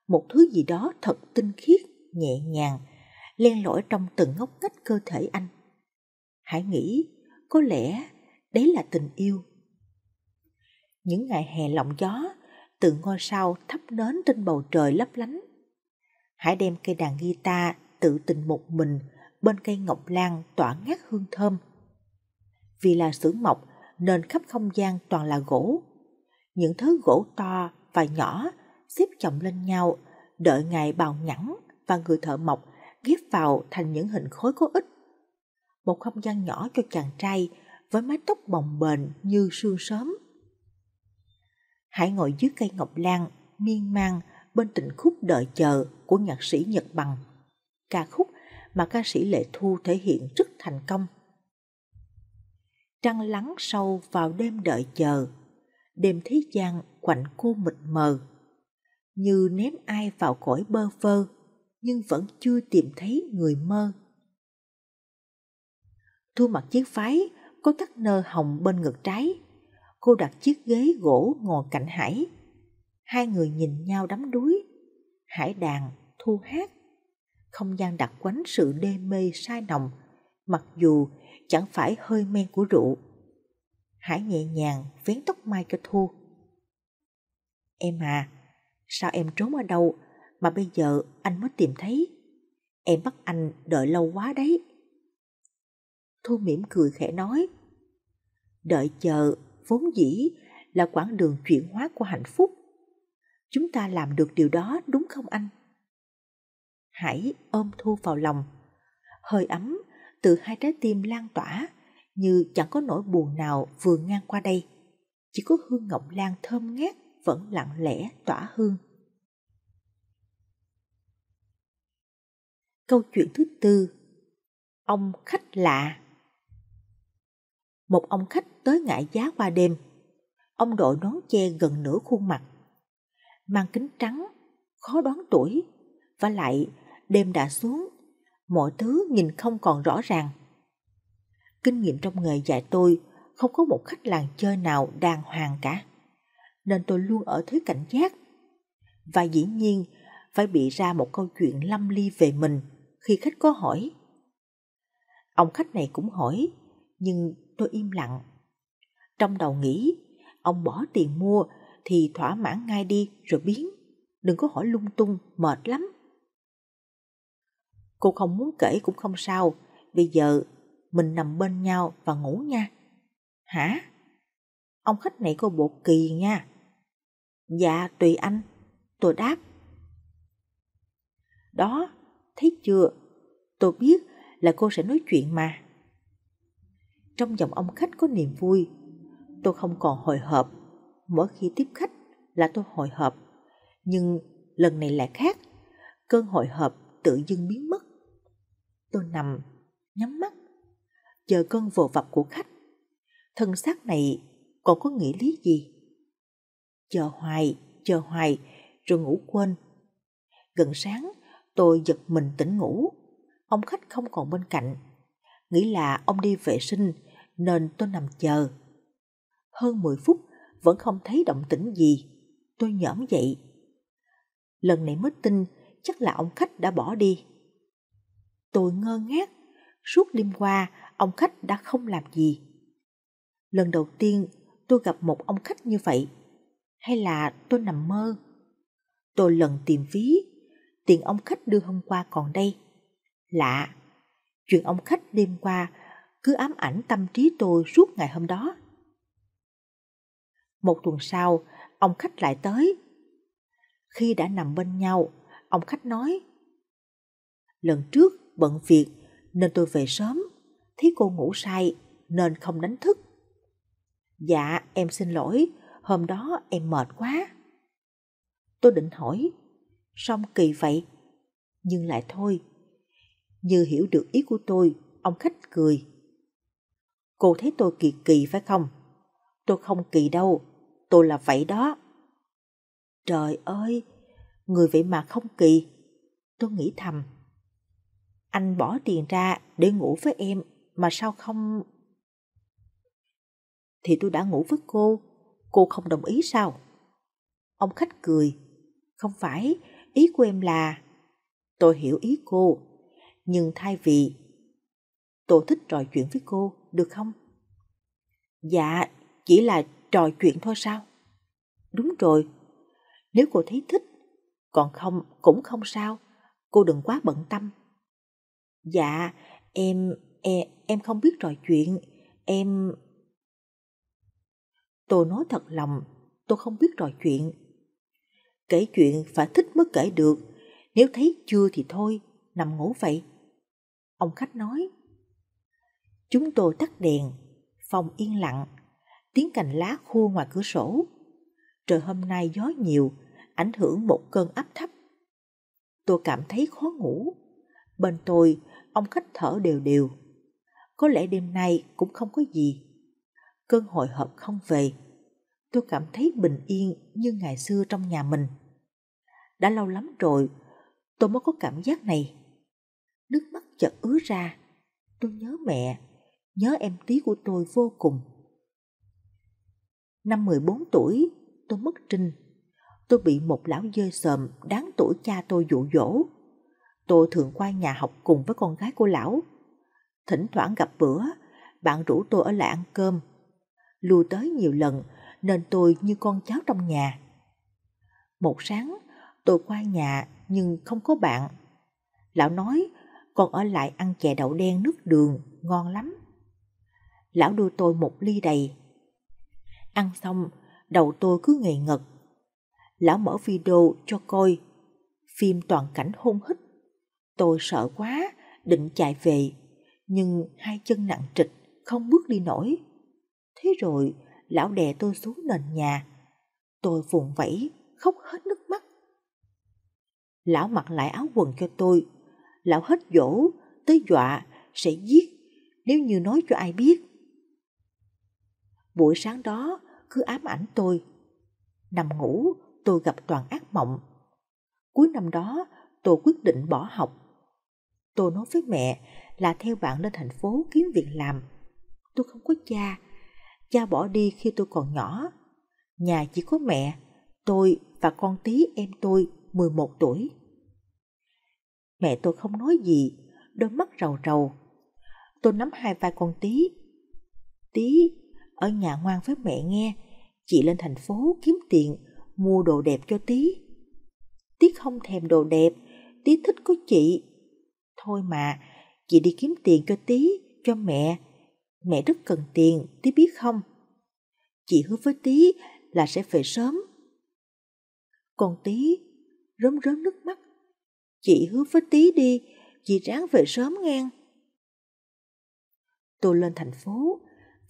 Một thứ gì đó thật tinh khiết, nhẹ nhàng, len lỏi trong từng ngóc ngách cơ thể anh. Hãy nghĩ, có lẽ đấy là tình yêu. Những ngày hè lộng gió, từ ngôi sao thắp nến trên bầu trời lấp lánh. Hãy đem cây đàn guitar tự tình một mình bên cây ngọc lan tỏa ngát hương thơm. Vì là xưởng mộc nên khắp không gian toàn là gỗ. Những thứ gỗ to và nhỏ xếp chồng lên nhau, đợi ngày bào nhẵn và người thợ mộc ghép vào thành những hình khối có ích. Một không gian nhỏ cho chàng trai với mái tóc bồng bềnh như sương sớm. Hãy ngồi dưới cây ngọc lan, miên man bên tình khúc đợi chờ của nhạc sĩ Nhật Bằng. Ca khúc mà ca sĩ Lệ Thu thể hiện rất thành công. Trăng lắng sâu vào đêm đợi chờ, đêm thế gian quạnh cô mịt mờ, như ném ai vào cõi bơ vơ nhưng vẫn chưa tìm thấy người mơ. Thu mặc chiếc váy có thắt nơ hồng bên ngực trái. Cô đặt chiếc ghế gỗ ngồi cạnh Hải. Hai người nhìn nhau đắm đuối. Hải đàn, thu hát. Không gian đặc quánh sự đê mê sai nồng, mặc dù chẳng phải hơi men của rượu. Hải nhẹ nhàng vén tóc mai cho Thu. Em à, sao em trốn ở đâu mà bây giờ anh mới tìm thấy. Em bắt anh đợi lâu quá đấy. Thu mỉm cười khẽ nói. Đợi chờ, vốn dĩ là quãng đường chuyển hóa của hạnh phúc. Chúng ta làm được điều đó, đúng không anh? Hãy ôm Thu vào lòng. Hơi ấm từ hai trái tim lan tỏa như chẳng có nỗi buồn nào vừa ngang qua đây. Chỉ có hương ngọc lan thơm ngát vẫn lặng lẽ tỏa hương. Câu chuyện thứ tư Ông khách lạ một ông khách tới ngại giá qua đêm. Ông đội nón che gần nửa khuôn mặt. Mang kính trắng, khó đoán tuổi, và lại đêm đã xuống, mọi thứ nhìn không còn rõ ràng. Kinh nghiệm trong nghề dạy tôi không có một khách làng chơi nào đàng hoàng cả, nên tôi luôn ở thế cảnh giác. Và dĩ nhiên phải bị ra một câu chuyện lâm ly về mình khi khách có hỏi. Ông khách này cũng hỏi, nhưng tôi im lặng. Trong đầu nghĩ, ông bỏ tiền mua thì thỏa mãn ngay đi rồi biến. Đừng có hỏi lung tung, mệt lắm. Cô không muốn kể cũng không sao, bây giờ mình nằm bên nhau và ngủ nha. Hả? Ông khách này có bộ kỳ nha. Dạ, tùy anh. Tôi đáp. Đó, thấy chưa? Tôi biết là cô sẽ nói chuyện mà. Trong giọng ông khách có niềm vui. Tôi không còn hồi hộp. Mỗi khi tiếp khách là tôi hồi hộp. Nhưng lần này lại khác. Cơn hồi hộp tự dưng biến mất. Tôi nằm, nhắm mắt, chờ cơn vồ vập của khách. Thân xác này còn có nghĩa lý gì? Chờ hoài, chờ hoài, rồi ngủ quên. Gần sáng, tôi giật mình tỉnh ngủ. Ông khách không còn bên cạnh. Nghĩ là ông đi vệ sinh nên tôi nằm chờ. Hơn 10 phút vẫn không thấy động tĩnh gì. Tôi nhõm dậy. Lần này mới tin chắc là ông khách đã bỏ đi. Tôi ngơ ngác, suốt đêm qua ông khách đã không làm gì. Lần đầu tiên tôi gặp một ông khách như vậy. Hay là tôi nằm mơ? Tôi lần tìm ví, tiền ông khách đưa hôm qua còn đây. Lạ, chuyện ông khách đêm qua cứ ám ảnh tâm trí tôi suốt ngày hôm đó. Một tuần sau, ông khách lại tới. Khi đã nằm bên nhau, ông khách nói Lần trước bận việc nên tôi về sớm, thấy cô ngủ say nên không đánh thức. Dạ, em xin lỗi, hôm đó em mệt quá. Tôi định hỏi, xong kỳ vậy? Nhưng lại thôi. Như hiểu được ý của tôi, ông khách cười. Cô thấy tôi kỳ kỳ phải không? Tôi không kỳ đâu, tôi là vậy đó. Trời ơi, người vậy mà không kỳ. Tôi nghĩ thầm. Anh bỏ tiền ra để ngủ với em mà sao không... Thì tôi đã ngủ với cô, cô không đồng ý sao? Ông khách cười. Không phải, ý của em là... Tôi hiểu ý cô, nhưng thay vì... Tôi thích trò chuyện với cô, được không? Dạ, chỉ là trò chuyện thôi sao? Đúng rồi, nếu cô thấy thích, còn không cũng không sao, cô đừng quá bận tâm. Dạ, em, em, em không biết trò chuyện, em... Tôi nói thật lòng, tôi không biết trò chuyện. Kể chuyện phải thích mới kể được, nếu thấy chưa thì thôi, nằm ngủ vậy. Ông khách nói. Chúng tôi tắt đèn, phòng yên lặng, tiếng cành lá khô ngoài cửa sổ. Trời hôm nay gió nhiều, ảnh hưởng một cơn áp thấp. Tôi cảm thấy khó ngủ. Bên tôi ông khách thở đều đều. Có lẽ đêm nay cũng không có gì. Cơn hồi hộp không về. Tôi cảm thấy bình yên như ngày xưa trong nhà mình. Đã lâu lắm rồi, tôi mới có cảm giác này. Chợt ứa ra. Tôi nhớ mẹ, nhớ em tí của tôi vô cùng. Năm 14 tuổi, tôi mất trinh. Tôi bị một lão dơi sờm đáng tuổi cha tôi dụ dỗ Tôi thường qua nhà học cùng với con gái của lão. Thỉnh thoảng gặp bữa, bạn rủ tôi ở lại ăn cơm. Lui tới nhiều lần nên tôi như con cháu trong nhà. Một sáng, tôi qua nhà nhưng không có bạn. Lão nói con ở lại ăn chè đậu đen nước đường, ngon lắm. Lão đưa tôi một ly đầy. Ăn xong, đầu tôi cứ ngầy ngật. Lão mở video cho coi, phim toàn cảnh hôn hít Tôi sợ quá, định chạy về, nhưng hai chân nặng trịch, không bước đi nổi. Thế rồi, lão đè tôi xuống nền nhà. Tôi vùng vẫy, khóc hết nước mắt. Lão mặc lại áo quần cho tôi. Lão hết dỗ, tới dọa, sẽ giết nếu như nói cho ai biết. Buổi sáng đó cứ ám ảnh tôi. Nằm ngủ, tôi gặp toàn ác mộng. Cuối năm đó, tôi quyết định bỏ học. Tôi nói với mẹ là theo bạn lên thành phố kiếm việc làm. Tôi không có cha. Cha bỏ đi khi tôi còn nhỏ. Nhà chỉ có mẹ, tôi và con tí em tôi 11 tuổi. Mẹ tôi không nói gì, đôi mắt rầu rầu. Tôi nắm hai vai con tí. Tí, ở nhà ngoan với mẹ nghe, chị lên thành phố kiếm tiền, mua đồ đẹp cho tí. Tí không thèm đồ đẹp, tí thích có chị. Thôi mà, chị đi kiếm tiền cho tí, cho mẹ. Mẹ rất cần tiền, tí biết không? Chị hứa với tí là sẽ về sớm. Còn tí rớm rớm nước mắt. Chị hứa với tí đi, chị ráng về sớm ngang. Tôi lên thành phố,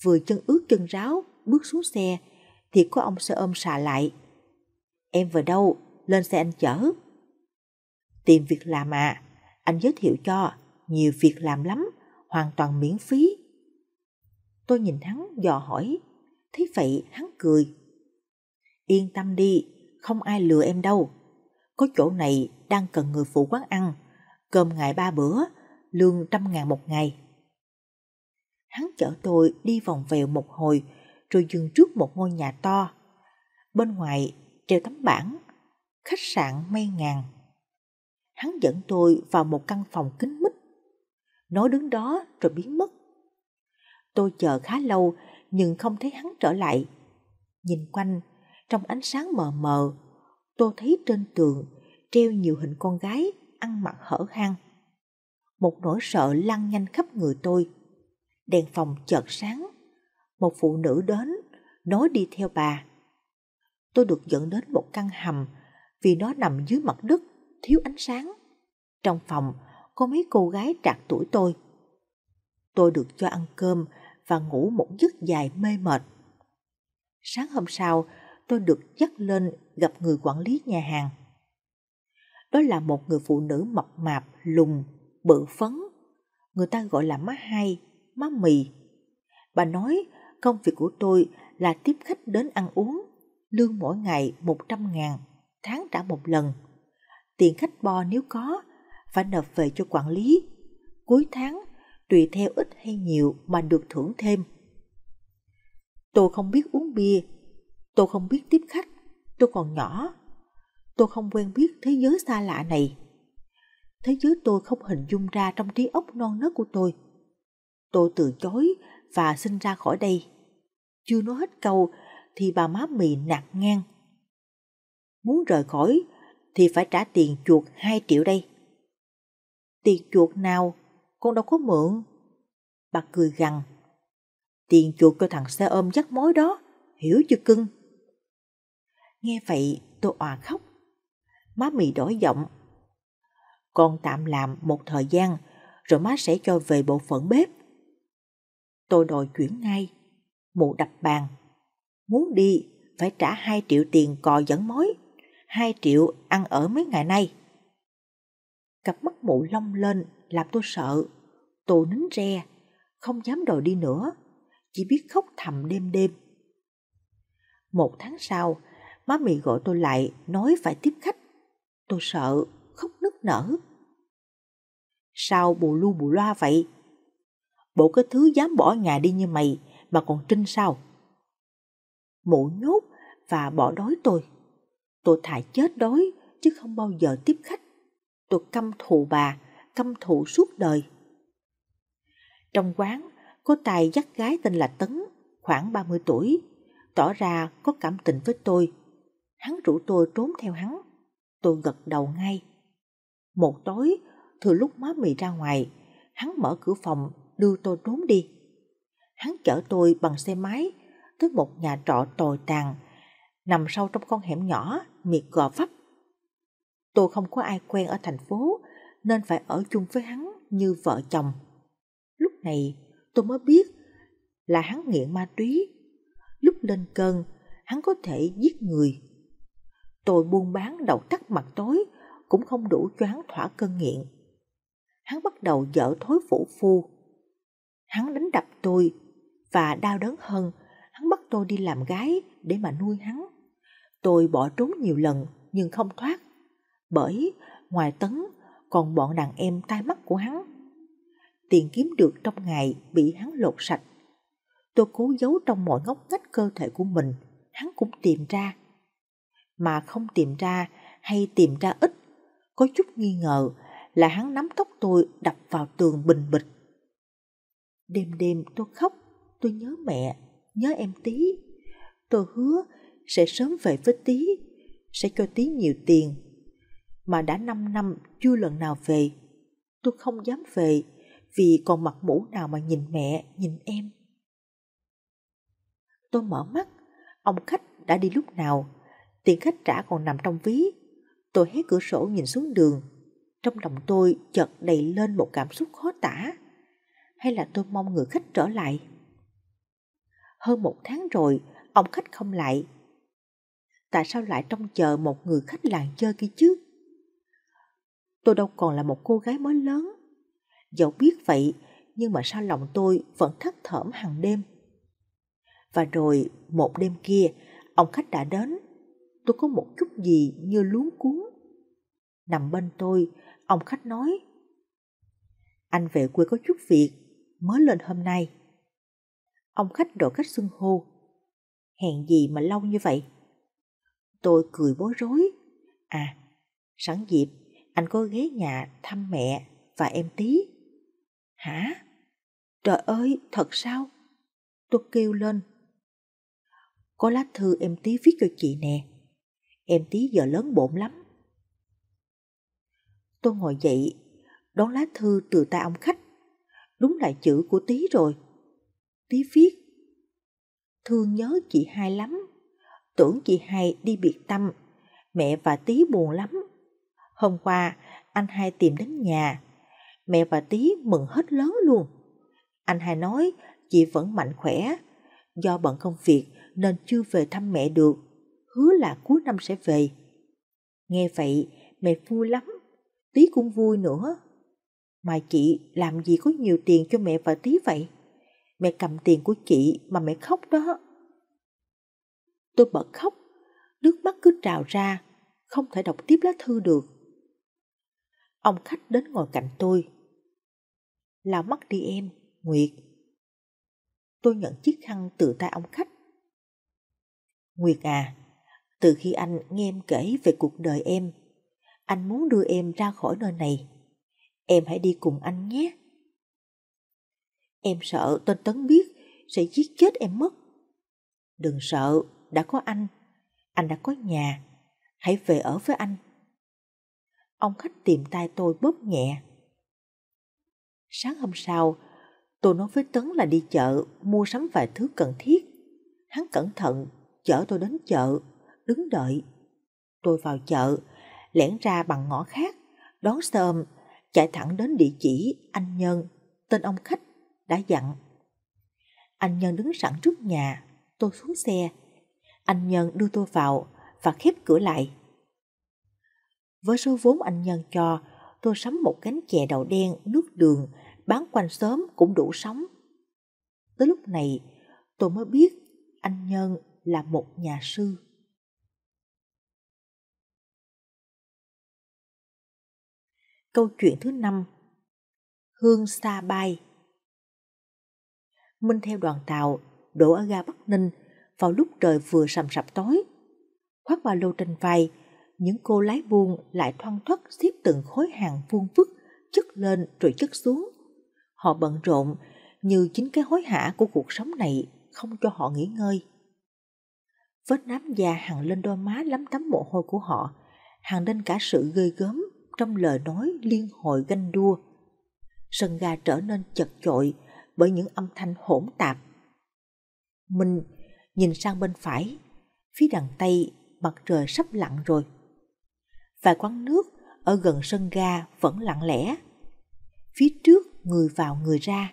vừa chân ướt chân ráo, bước xuống xe, thì có ông xe ôm xà lại. Em về đâu? Lên xe anh chở. Tìm việc làm à? Anh giới thiệu cho, nhiều việc làm lắm, hoàn toàn miễn phí. Tôi nhìn hắn dò hỏi, thấy vậy hắn cười. Yên tâm đi, không ai lừa em đâu. Có chỗ này đang cần người phụ quán ăn, cơm ngày ba bữa, lương trăm ngàn một ngày. Hắn chở tôi đi vòng vèo một hồi, rồi dừng trước một ngôi nhà to. Bên ngoài treo tấm bảng, khách sạn mây ngàn. Hắn dẫn tôi vào một căn phòng kín mít. Nó đứng đó rồi biến mất. Tôi chờ khá lâu nhưng không thấy hắn trở lại. Nhìn quanh, trong ánh sáng mờ mờ, tôi thấy trên tường treo nhiều hình con gái ăn mặc hở hang. Một nỗi sợ lăn nhanh khắp người tôi. Đèn phòng chợt sáng. Một phụ nữ đến, nói đi theo bà. Tôi được dẫn đến một căn hầm vì nó nằm dưới mặt đất, thiếu ánh sáng. Trong phòng có mấy cô gái trạc tuổi tôi. Tôi được cho ăn cơm và ngủ một giấc dài mê mệt. Sáng hôm sau, tôi được dắt lên gặp người quản lý nhà hàng. Đó là một người phụ nữ mập mạp, lùng, bự phấn. Người ta gọi là má hai, má mì. Bà nói công việc của tôi là tiếp khách đến ăn uống, lương mỗi ngày 100 ngàn, tháng trả một lần. Tiền khách bo nếu có, phải nộp về cho quản lý. Cuối tháng, tùy theo ít hay nhiều mà được thưởng thêm. Tôi không biết uống bia, tôi không biết tiếp khách, tôi còn nhỏ. Tôi không quen biết thế giới xa lạ này. Thế giới tôi không hình dung ra trong trí óc non nớt của tôi. Tôi từ chối và xin ra khỏi đây. Chưa nói hết câu thì bà má mì nạt ngang. Muốn rời khỏi thì phải trả tiền chuột 2 triệu đây. Tiền chuột nào? Con đâu có mượn. Bà cười gằn. Tiền chuột cho thằng xe ôm dắt mối đó, hiểu chưa cưng? Nghe vậy tôi òa khóc. Má mì đổi giọng. Con tạm làm một thời gian, rồi má sẽ cho về bộ phận bếp. Tôi đòi chuyển ngay. Mụ đập bàn. Muốn đi, phải trả 2 triệu tiền cò dẫn mối. 2 triệu ăn ở mấy ngày nay. Cặp mắt mụ long lên làm tôi sợ. Tôi nín re, không dám đòi đi nữa, chỉ biết khóc thầm đêm đêm. Một tháng sau, má mì gọi tôi lại nói phải tiếp khách. Tôi sợ, khóc nức nở. Sao bù lu bù loa vậy? Bộ cái thứ dám bỏ nhà đi như mày mà còn trinh sao? Mụ nhốt và bỏ đói tôi. Tôi thà chết đói chứ không bao giờ tiếp khách. Tôi căm thù bà, căm thù suốt đời. Trong quán, có tài dắt gái tên là Tấn, khoảng 30 tuổi, tỏ ra có cảm tình với tôi. Hắn rủ tôi trốn theo hắn. Tôi gật đầu ngay. Một tối, thừa lúc má mì ra ngoài, hắn mở cửa phòng đưa tôi trốn đi. Hắn chở tôi bằng xe máy tới một nhà trọ tồi tàn, nằm sâu trong con hẻm nhỏ, miệt gò vấp. Tôi không có ai quen ở thành phố, nên phải ở chung với hắn như vợ chồng. Lúc này tôi mới biết là hắn nghiện ma túy. Lúc lên cơn, hắn có thể giết người. Tôi buôn bán đầu tắt mặt tối cũng không đủ cho hắn thỏa cơn nghiện. Hắn bắt đầu dở thối phủ phu. Hắn đánh đập tôi và đau đớn hơn, hắn bắt tôi đi làm gái để mà nuôi hắn. Tôi bỏ trốn nhiều lần nhưng không thoát. Bởi ngoài Tấn còn bọn đàn em tai mắt của hắn. Tiền kiếm được trong ngày bị hắn lột sạch. Tôi cố giấu trong mọi ngóc ngách cơ thể của mình, hắn cũng tìm ra. Mà không tìm ra hay tìm ra ít, có chút nghi ngờ là hắn nắm tóc tôi đập vào tường bình bịch. Đêm đêm tôi khóc, tôi nhớ mẹ, nhớ em tí. Tôi hứa sẽ sớm về với tí, sẽ cho tí nhiều tiền. Mà đã 5 năm chưa lần nào về, tôi không dám về vì còn mặt mũ nào mà nhìn mẹ, nhìn em. Tôi mở mắt, ông khách đã đi lúc nào, tiền khách trả còn nằm trong ví. Tôi hé cửa sổ nhìn xuống đường, trong lòng tôi chợt đầy lên một cảm xúc khó tả. Hay là tôi mong người khách trở lại? Hơn một tháng rồi, ông khách không lại. Tại sao lại trông chờ một người khách làng chơi kia chứ? Tôi đâu còn là một cô gái mới lớn. Dẫu biết vậy, nhưng mà sao lòng tôi vẫn thất thởm hàng đêm. Và rồi, một đêm kia, ông khách đã đến. Tôi có một chút gì như luống cuốn. Nằm bên tôi, ông khách nói. Anh về quê có chút việc, mới lên hôm nay. Ông khách đổi cách xưng hô. hẹn gì mà lâu như vậy? Tôi cười bối rối. À, sẵn dịp, anh có ghé nhà thăm mẹ và em tí. Hả? Trời ơi, thật sao? Tôi kêu lên. Có lá thư em tí viết cho chị nè. Em tí giờ lớn bổn lắm. Tôi ngồi dậy, đón lá thư từ tay ông khách. Đúng là chữ của tí rồi. Tí viết. Thương nhớ chị hai lắm. Tưởng chị hai đi biệt tâm. Mẹ và tí buồn lắm. Hôm qua, anh hai tìm đến nhà. Mẹ và tí mừng hết lớn luôn. Anh hai nói chị vẫn mạnh khỏe. Do bận công việc nên chưa về thăm mẹ được. Hứa là cuối năm sẽ về. Nghe vậy, mẹ vui lắm. Tí cũng vui nữa. Mà chị làm gì có nhiều tiền cho mẹ và tí vậy? Mẹ cầm tiền của chị mà mẹ khóc đó. Tôi bật khóc, nước mắt cứ trào ra, không thể đọc tiếp lá thư được. Ông khách đến ngồi cạnh tôi. Lao mắt đi em, Nguyệt. Tôi nhận chiếc khăn từ tay ông khách. Nguyệt à, từ khi anh nghe em kể về cuộc đời em, anh muốn đưa em ra khỏi nơi này. Em hãy đi cùng anh nhé. Em sợ tên Tấn biết sẽ giết chết em mất. Đừng sợ, đã có anh. Anh đã có nhà. Hãy về ở với anh. Ông khách tìm tay tôi bóp nhẹ. Sáng hôm sau, tôi nói với Tấn là đi chợ mua sắm vài thứ cần thiết. Hắn cẩn thận chở tôi đến chợ, đứng đợi. Tôi vào chợ, lẻn ra bằng ngõ khác, đón xe ôm, chạy thẳng đến địa chỉ anh Nhân, tên ông khách đã dặn. Anh Nhân đứng sẵn trước nhà, tôi xuống xe. Anh Nhân đưa tôi vào và khép cửa lại. Với số vốn anh Nhân cho, tôi sắm một cánh chè đậu đen, nước đường, bán quanh sớm cũng đủ sống. Tới lúc này, tôi mới biết anh Nhân là một nhà sư. Câu chuyện thứ năm Hương Sa Bay Minh theo đoàn tàu đổ ở ga Bắc Ninh vào lúc trời vừa sầm sập tối. Khoác ba lô trên vai, những cô lái buôn lại thoăn thoắt xếp từng khối hàng vuông vức chất lên rồi chất xuống. Họ bận rộn như chính cái hối hả của cuộc sống này không cho họ nghỉ ngơi. Vết nám da hằn lên đôi má lắm tấm mồ hôi của họ, hằn lên cả sự ghê gớm trong lời nói liên hồi ganh đua. Sân ga trở nên chật chội bởi những âm thanh hỗn tạp. Mình nhìn sang bên phải, phía đằng Tây mặt trời sắp lặn rồi. Vài quán nước ở gần sân ga vẫn lặng lẽ. Phía trước người vào người ra.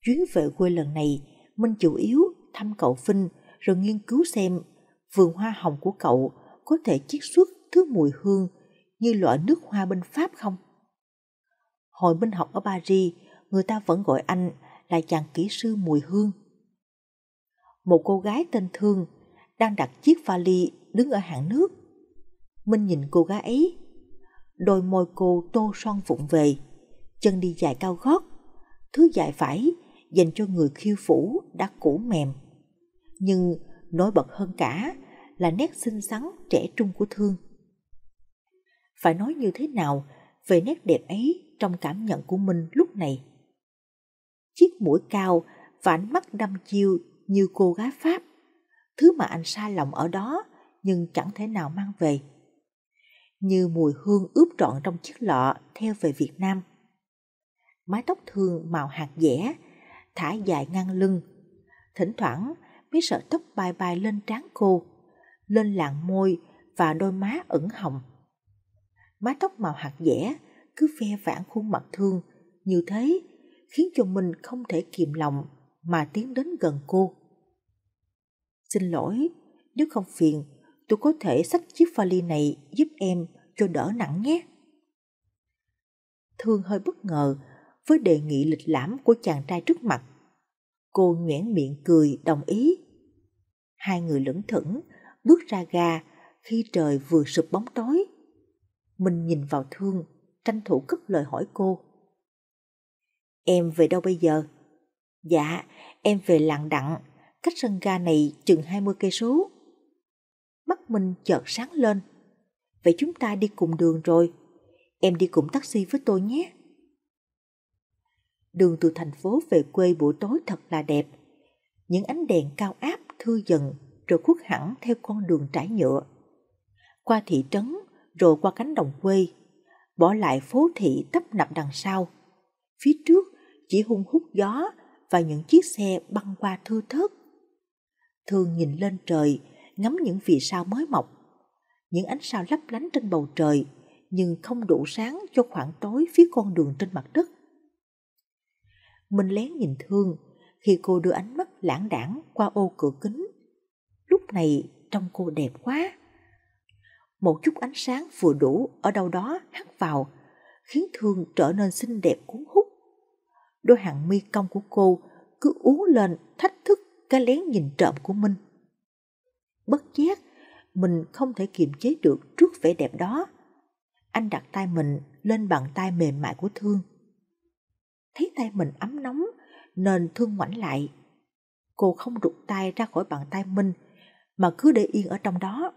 Chuyến về quê lần này, Minh chủ yếu thăm cậu Vinh rồi nghiên cứu xem vườn hoa hồng của cậu có thể chiết xuất thứ mùi hương như loại nước hoa bên Pháp không? Hồi Minh học ở Paris, người ta vẫn gọi anh là chàng kỹ sư mùi hương. Một cô gái tên Thương đang đặt chiếc vali đứng ở hàng nước. Minh nhìn cô gái ấy. Đôi môi cô tô son vụng về, chân đi dài cao gót, thứ dài vải dành cho người khiêu phủ đã cũ mềm. Nhưng nổi bật hơn cả là nét xinh xắn trẻ trung của Thương. Phải nói như thế nào về nét đẹp ấy trong cảm nhận của mình lúc này? Chiếc mũi cao và ánh mắt đăm chiêu như cô gái Pháp, thứ mà anh sai lòng ở đó nhưng chẳng thể nào mang về. Như mùi hương ướp trọn trong chiếc lọ theo về Việt Nam. Mái tóc thương màu hạt dẻ, thả dài ngang lưng. Thỉnh thoảng mấy sợi tóc bay bay lên trán cô, lên làn môi và đôi má ửng hồng. Mái tóc màu hạt dẻ cứ ve vãn khuôn mặt thương như thế khiến cho mình không thể kìm lòng mà tiến đến gần cô. Xin lỗi, nếu không phiền, tôi có thể xách chiếc vali này giúp em cho đỡ nặng nhé. Thương hơi bất ngờ với đề nghị lịch lãm của chàng trai trước mặt. Cô nhoẻn miệng cười đồng ý. Hai người lững thững bước ra ga khi trời vừa sụp bóng tối. Mình nhìn vào Thương, tranh thủ cất lời hỏi cô. Em về đâu bây giờ? Dạ, em về làng đặng, cách sân ga này chừng 20 cây số. Mắt mình chợt sáng lên. Vậy chúng ta đi cùng đường rồi. Em đi cùng taxi với tôi nhé. Đường từ thành phố về quê buổi tối thật là đẹp. Những ánh đèn cao áp thư dần rồi khuất hẳn theo con đường trải nhựa. Qua thị trấn rồi qua cánh đồng quê, bỏ lại phố thị tấp nập đằng sau. Phía trước chỉ hung hút gió và những chiếc xe băng qua thưa thớt. Thường nhìn lên trời, ngắm những vì sao mới mọc. Những ánh sao lấp lánh trên bầu trời, nhưng không đủ sáng cho khoảng tối phía con đường trên mặt đất. Mình lén nhìn Thương khi cô đưa ánh mắt lãng đảng qua ô cửa kính. Lúc này trông cô đẹp quá. Một chút ánh sáng vừa đủ ở đâu đó hắt vào, khiến Thương trở nên xinh đẹp cuốn hút đôi hàng mi cong của cô cứ uốn lên thách thức cái lén nhìn trộm của mình. Bất giác, mình không thể kiềm chế được trước vẻ đẹp đó. Anh đặt tay mình lên bàn tay mềm mại của Thương. Thấy tay mình ấm nóng nên Thương ngoảnh lại. Cô không rụt tay ra khỏi bàn tay Minh mà cứ để yên ở trong đó.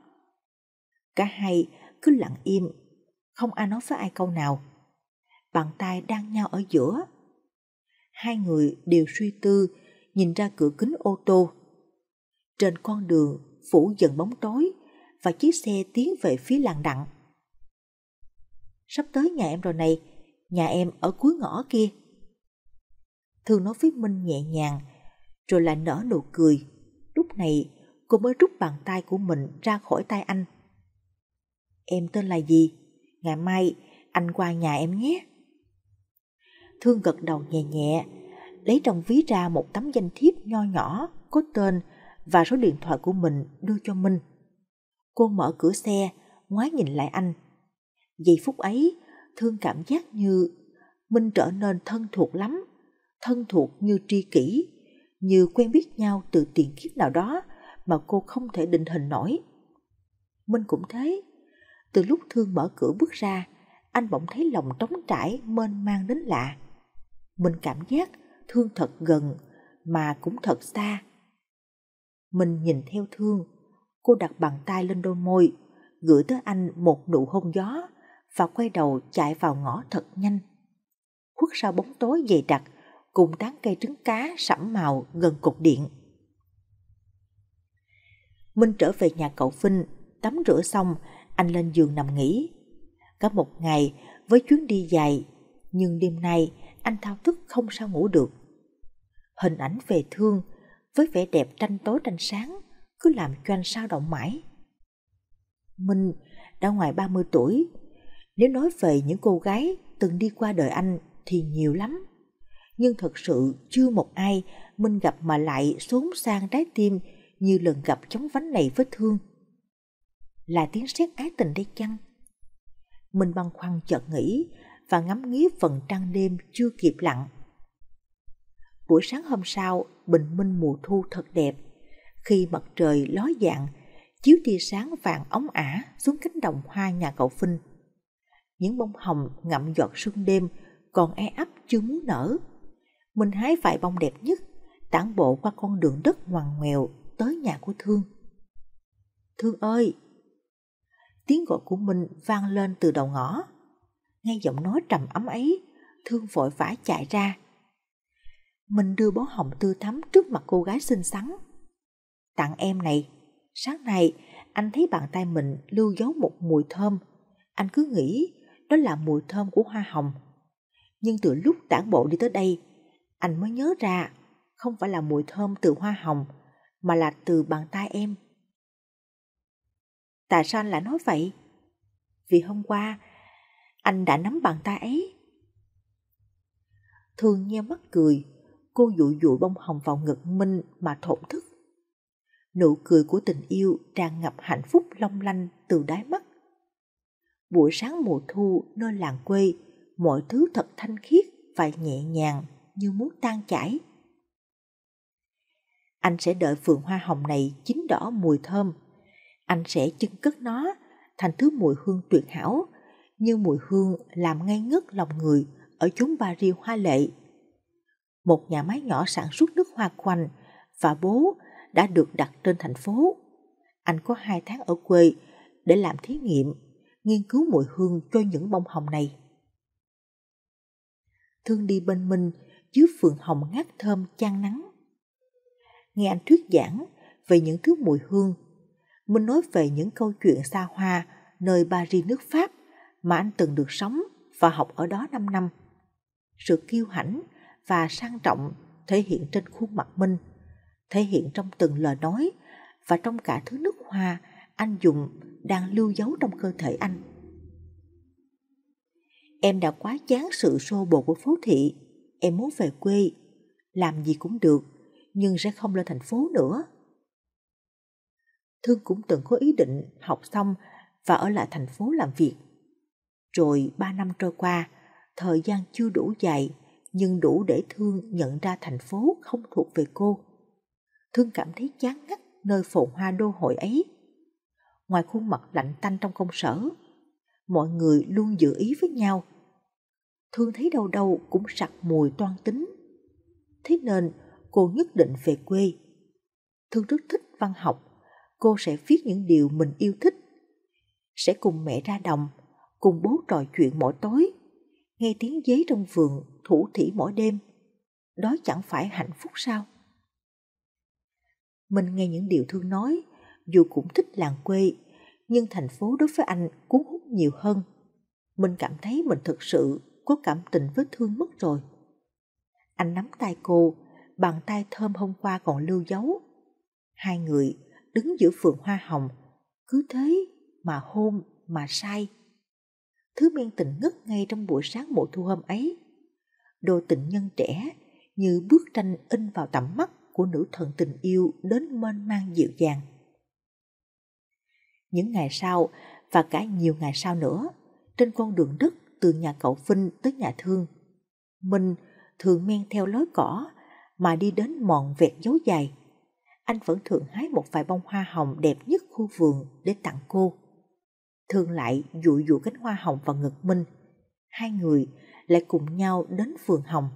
Cả hai cứ lặng im, không ai nói với ai câu nào. Bàn tay đang nhau ở giữa hai người đều suy tư, nhìn ra cửa kính ô tô. Trên con đường phủ dần bóng tối và chiếc xe tiến về phía làng đặng. Sắp tới nhà em rồi này, nhà em ở cuối ngõ kia. Thương nói với Minh nhẹ nhàng, rồi lại nở nụ cười. Lúc này cô mới rút bàn tay của mình ra khỏi tay anh. Em tên là gì? Ngày mai anh qua nhà em nhé. Thương gật đầu nhẹ nhẹ, lấy trong ví ra một tấm danh thiếp nho nhỏ, có tên và số điện thoại của mình đưa cho Minh. Cô mở cửa xe, ngoái nhìn lại anh. Giây phút ấy, Thương cảm giác như Minh trở nên thân thuộc lắm, thân thuộc như tri kỷ, như quen biết nhau từ tiền kiếp nào đó mà cô không thể định hình nổi. Minh cũng thế. Từ lúc Thương mở cửa bước ra, anh bỗng thấy lòng trống trải mênh mang đến lạ. Mình cảm giác thương thật gần mà cũng thật xa. Mình nhìn theo thương, cô đặt bàn tay lên đôi môi, gửi tới anh một nụ hôn gió và quay đầu chạy vào ngõ thật nhanh. Khuất sau bóng tối dày đặc cùng tán cây trứng cá sẫm màu gần cột điện. Minh trở về nhà cậu Vinh, tắm rửa xong, anh lên giường nằm nghỉ. Cả một ngày với chuyến đi dài, nhưng đêm nay anh thao thức không sao ngủ được. Hình ảnh về thương với vẻ đẹp tranh tối tranh sáng cứ làm cho anh sao động mãi. Minh đã ngoài 30 tuổi, nếu nói về những cô gái từng đi qua đời anh thì nhiều lắm. Nhưng thật sự chưa một ai Minh gặp mà lại xuống sang trái tim như lần gặp chống vánh này với thương. Là tiếng sét ái tình đây chăng? Minh băn khoăn chợt nghĩ và ngắm nghía phần trăng đêm chưa kịp lặn. Buổi sáng hôm sau, bình minh mùa thu thật đẹp. Khi mặt trời ló dạng, chiếu tia sáng vàng ống ả xuống cánh đồng hoa nhà cậu Phinh. Những bông hồng ngậm giọt sương đêm còn e ấp chưa muốn nở. Mình hái vài bông đẹp nhất, tản bộ qua con đường đất ngoằn ngoèo tới nhà của Thương. Thương ơi! Tiếng gọi của mình vang lên từ đầu ngõ. Nghe giọng nói trầm ấm ấy, Thương vội vã chạy ra. Mình đưa bó hồng tươi thắm trước mặt cô gái xinh xắn. Tặng em này, sáng nay anh thấy bàn tay mình lưu dấu một mùi thơm. Anh cứ nghĩ đó là mùi thơm của hoa hồng. Nhưng từ lúc tản bộ đi tới đây, anh mới nhớ ra không phải là mùi thơm từ hoa hồng, mà là từ bàn tay em. Tại sao anh lại nói vậy? Vì hôm qua, anh đã nắm bàn tay ấy. Thường nheo mắt cười, cô dụi dụi bông hồng vào ngực Minh mà thổn thức. Nụ cười của tình yêu tràn ngập hạnh phúc long lanh từ đáy mắt. Buổi sáng mùa thu nơi làng quê, mọi thứ thật thanh khiết và nhẹ nhàng như muốn tan chảy. Anh sẽ đợi vườn hoa hồng này chín đỏ mùi thơm. Anh sẽ chưng cất nó thành thứ mùi hương tuyệt hảo, như mùi hương làm ngây ngất lòng người ở chốn Ba Riêu hoa lệ. Một nhà máy nhỏ sản xuất nước hoa quanh và bố đã được đặt trên thành phố. Anh có hai tháng ở quê để làm thí nghiệm, nghiên cứu mùi hương cho những bông hồng này. Thương đi bên mình dưới phường hồng ngát thơm chan nắng. Nghe anh thuyết giảng về những thứ mùi hương, Minh nói về những câu chuyện xa hoa nơi Paris nước Pháp mà anh từng được sống và học ở đó 5 năm. Sự kiêu hãnh và sang trọng thể hiện trên khuôn mặt Minh, thể hiện trong từng lời nói và trong cả thứ nước hoa anh dùng đang lưu giấu trong cơ thể anh. Em đã quá chán sự xô bồ của phố thị, em muốn về quê, làm gì cũng được, nhưng sẽ không lên thành phố nữa. Thương cũng từng có ý định học xong và ở lại thành phố làm việc. Rồi ba năm trôi qua, thời gian chưa đủ dài nhưng đủ để Thương nhận ra thành phố không thuộc về cô. Thương cảm thấy chán ngắt nơi phồn hoa đô hội ấy. Ngoài khuôn mặt lạnh tanh trong công sở, mọi người luôn giữ ý với nhau. Thương thấy đâu đâu cũng sặc mùi toan tính. Thế nên cô nhất định về quê. Thương rất thích văn học, cô sẽ viết những điều mình yêu thích. Sẽ cùng mẹ ra đồng, cùng bố trò chuyện mỗi tối, nghe tiếng dế trong vườn thủ thỉ mỗi đêm. Đó chẳng phải hạnh phúc sao? Mình nghe những điều thương nói, dù cũng thích làng quê, nhưng thành phố đối với anh cuốn hút nhiều hơn. Mình cảm thấy mình thực sự có cảm tình với thương mất rồi. Anh nắm tay cô, bàn tay thơm hôm qua còn lưu dấu. Hai người đứng giữa phường hoa hồng, cứ thế mà hôn mà say. Thứ men tình ngất ngay trong buổi sáng mùa thu hôm ấy. Đôi tình nhân trẻ như bức tranh in vào tầm mắt của nữ thần tình yêu đến mênh mang dịu dàng. Những ngày sau và cả nhiều ngày sau nữa, trên con đường đất từ nhà cậu Vinh tới nhà thương, Minh thường men theo lối cỏ mà đi đến mòn vẹt dấu dài. Anh vẫn thường hái một vài bông hoa hồng đẹp nhất khu vườn để tặng cô. Thường lại dụi dụi cánh hoa hồng vào ngực Minh. Hai người lại cùng nhau đến vườn hồng.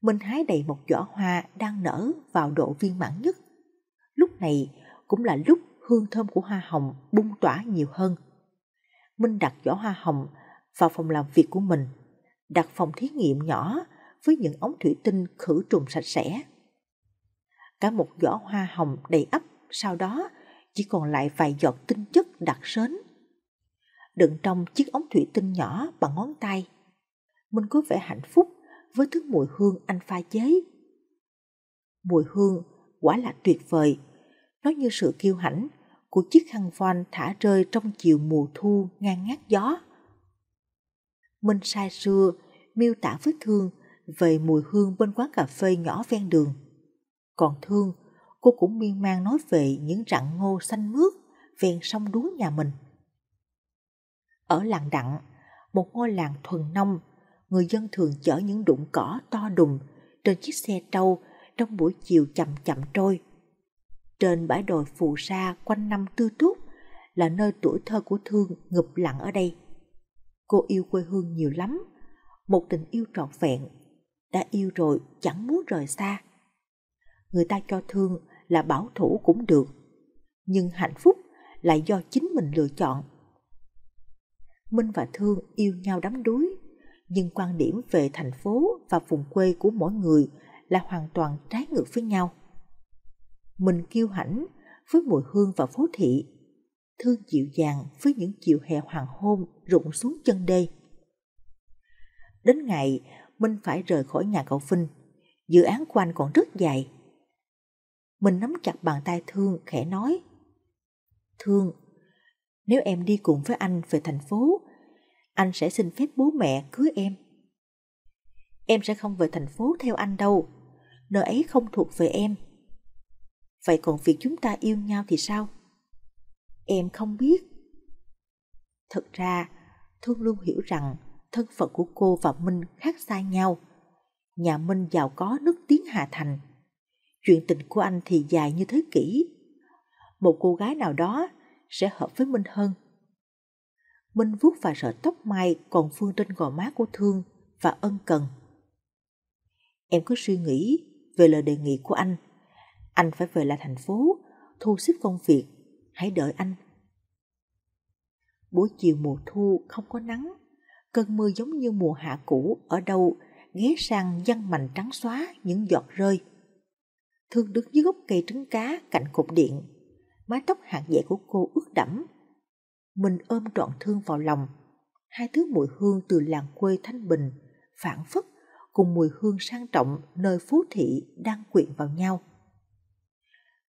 Minh hái đầy một giỏ hoa đang nở vào độ viên mãn nhất. Lúc này cũng là lúc hương thơm của hoa hồng bung tỏa nhiều hơn. Minh đặt giỏ hoa hồng vào phòng làm việc của mình, đặt phòng thí nghiệm nhỏ với những ống thủy tinh khử trùng sạch sẽ. Cả một giỏ hoa hồng đầy ắp sau đó chỉ còn lại vài giọt tinh chất đặc sến. Đựng trong chiếc ống thủy tinh nhỏ bằng ngón tay. Minh có vẻ hạnh phúc với thứ mùi hương anh pha chế. Mùi hương quả là tuyệt vời, nó như sự kiêu hãnh của chiếc khăn voan thả rơi trong chiều mùa thu ngang ngát gió. Minh sai xưa miêu tả với Thương về mùi hương bên quán cà phê nhỏ ven đường. Còn Thương, cô cũng miên man nói về những rặng ngô xanh mướt ven sông đuối nhà mình. Ở làng Đặng, một ngôi làng thuần nông người dân thường chở những đụng cỏ to đùng trên chiếc xe trâu trong buổi chiều chậm chậm trôi. Trên bãi đồi phù sa quanh năm tươi tốt là nơi tuổi thơ của Thương ngụp lặng ở đây. Cô yêu quê hương nhiều lắm, một tình yêu trọn vẹn, đã yêu rồi chẳng muốn rời xa. Người ta cho Thương là bảo thủ cũng được, nhưng hạnh phúc lại do chính mình lựa chọn. Minh và Thương yêu nhau đắm đuối, nhưng quan điểm về thành phố và vùng quê của mỗi người là hoàn toàn trái ngược với nhau. Mình kiêu hãnh với mùi hương và phố thị, Thương dịu dàng với những chiều hè hoàng hôn rụng xuống chân đê. Đến ngày Minh phải rời khỏi nhà cậu Vinh, dự án của anh còn rất dài. Mình nắm chặt bàn tay Thương khẽ nói Thương, nếu em đi cùng với anh về thành phố, anh sẽ xin phép bố mẹ cưới em. Em sẽ không về thành phố theo anh đâu, nơi ấy không thuộc về em. Vậy còn việc chúng ta yêu nhau thì sao? Em không biết. Thật ra, Thương luôn hiểu rằng thân phận của cô và Minh khác xa nhau. Nhà Minh giàu có nước tiếng Hà Thành. Chuyện tình của anh thì dài như thế kỷ. Một cô gái nào đó sẽ hợp với Minh hơn. Minh vuốt vài sợi tóc mai còn phương trên gò má của Thương và ân cần. Em cứ suy nghĩ về lời đề nghị của anh. Anh phải về lại thành phố, thu xếp công việc. Hãy đợi anh. Buổi chiều mùa thu không có nắng. Cơn mưa giống như mùa hạ cũ ở đâu ghé sang văng mành trắng xóa những giọt rơi. Thương đứng dưới gốc cây trứng cá cạnh cột điện. Mái tóc hạt dẻ của cô ướt đẫm. Mình ôm trọn thương vào lòng. Hai thứ mùi hương từ làng quê Thanh Bình phản phất cùng mùi hương sang trọng nơi phú thị đang quyện vào nhau.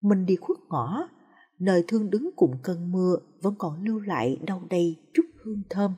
Mình đi khuất ngõ, nơi thương đứng cùng cơn mưa vẫn còn lưu lại đâu đây chút hương thơm.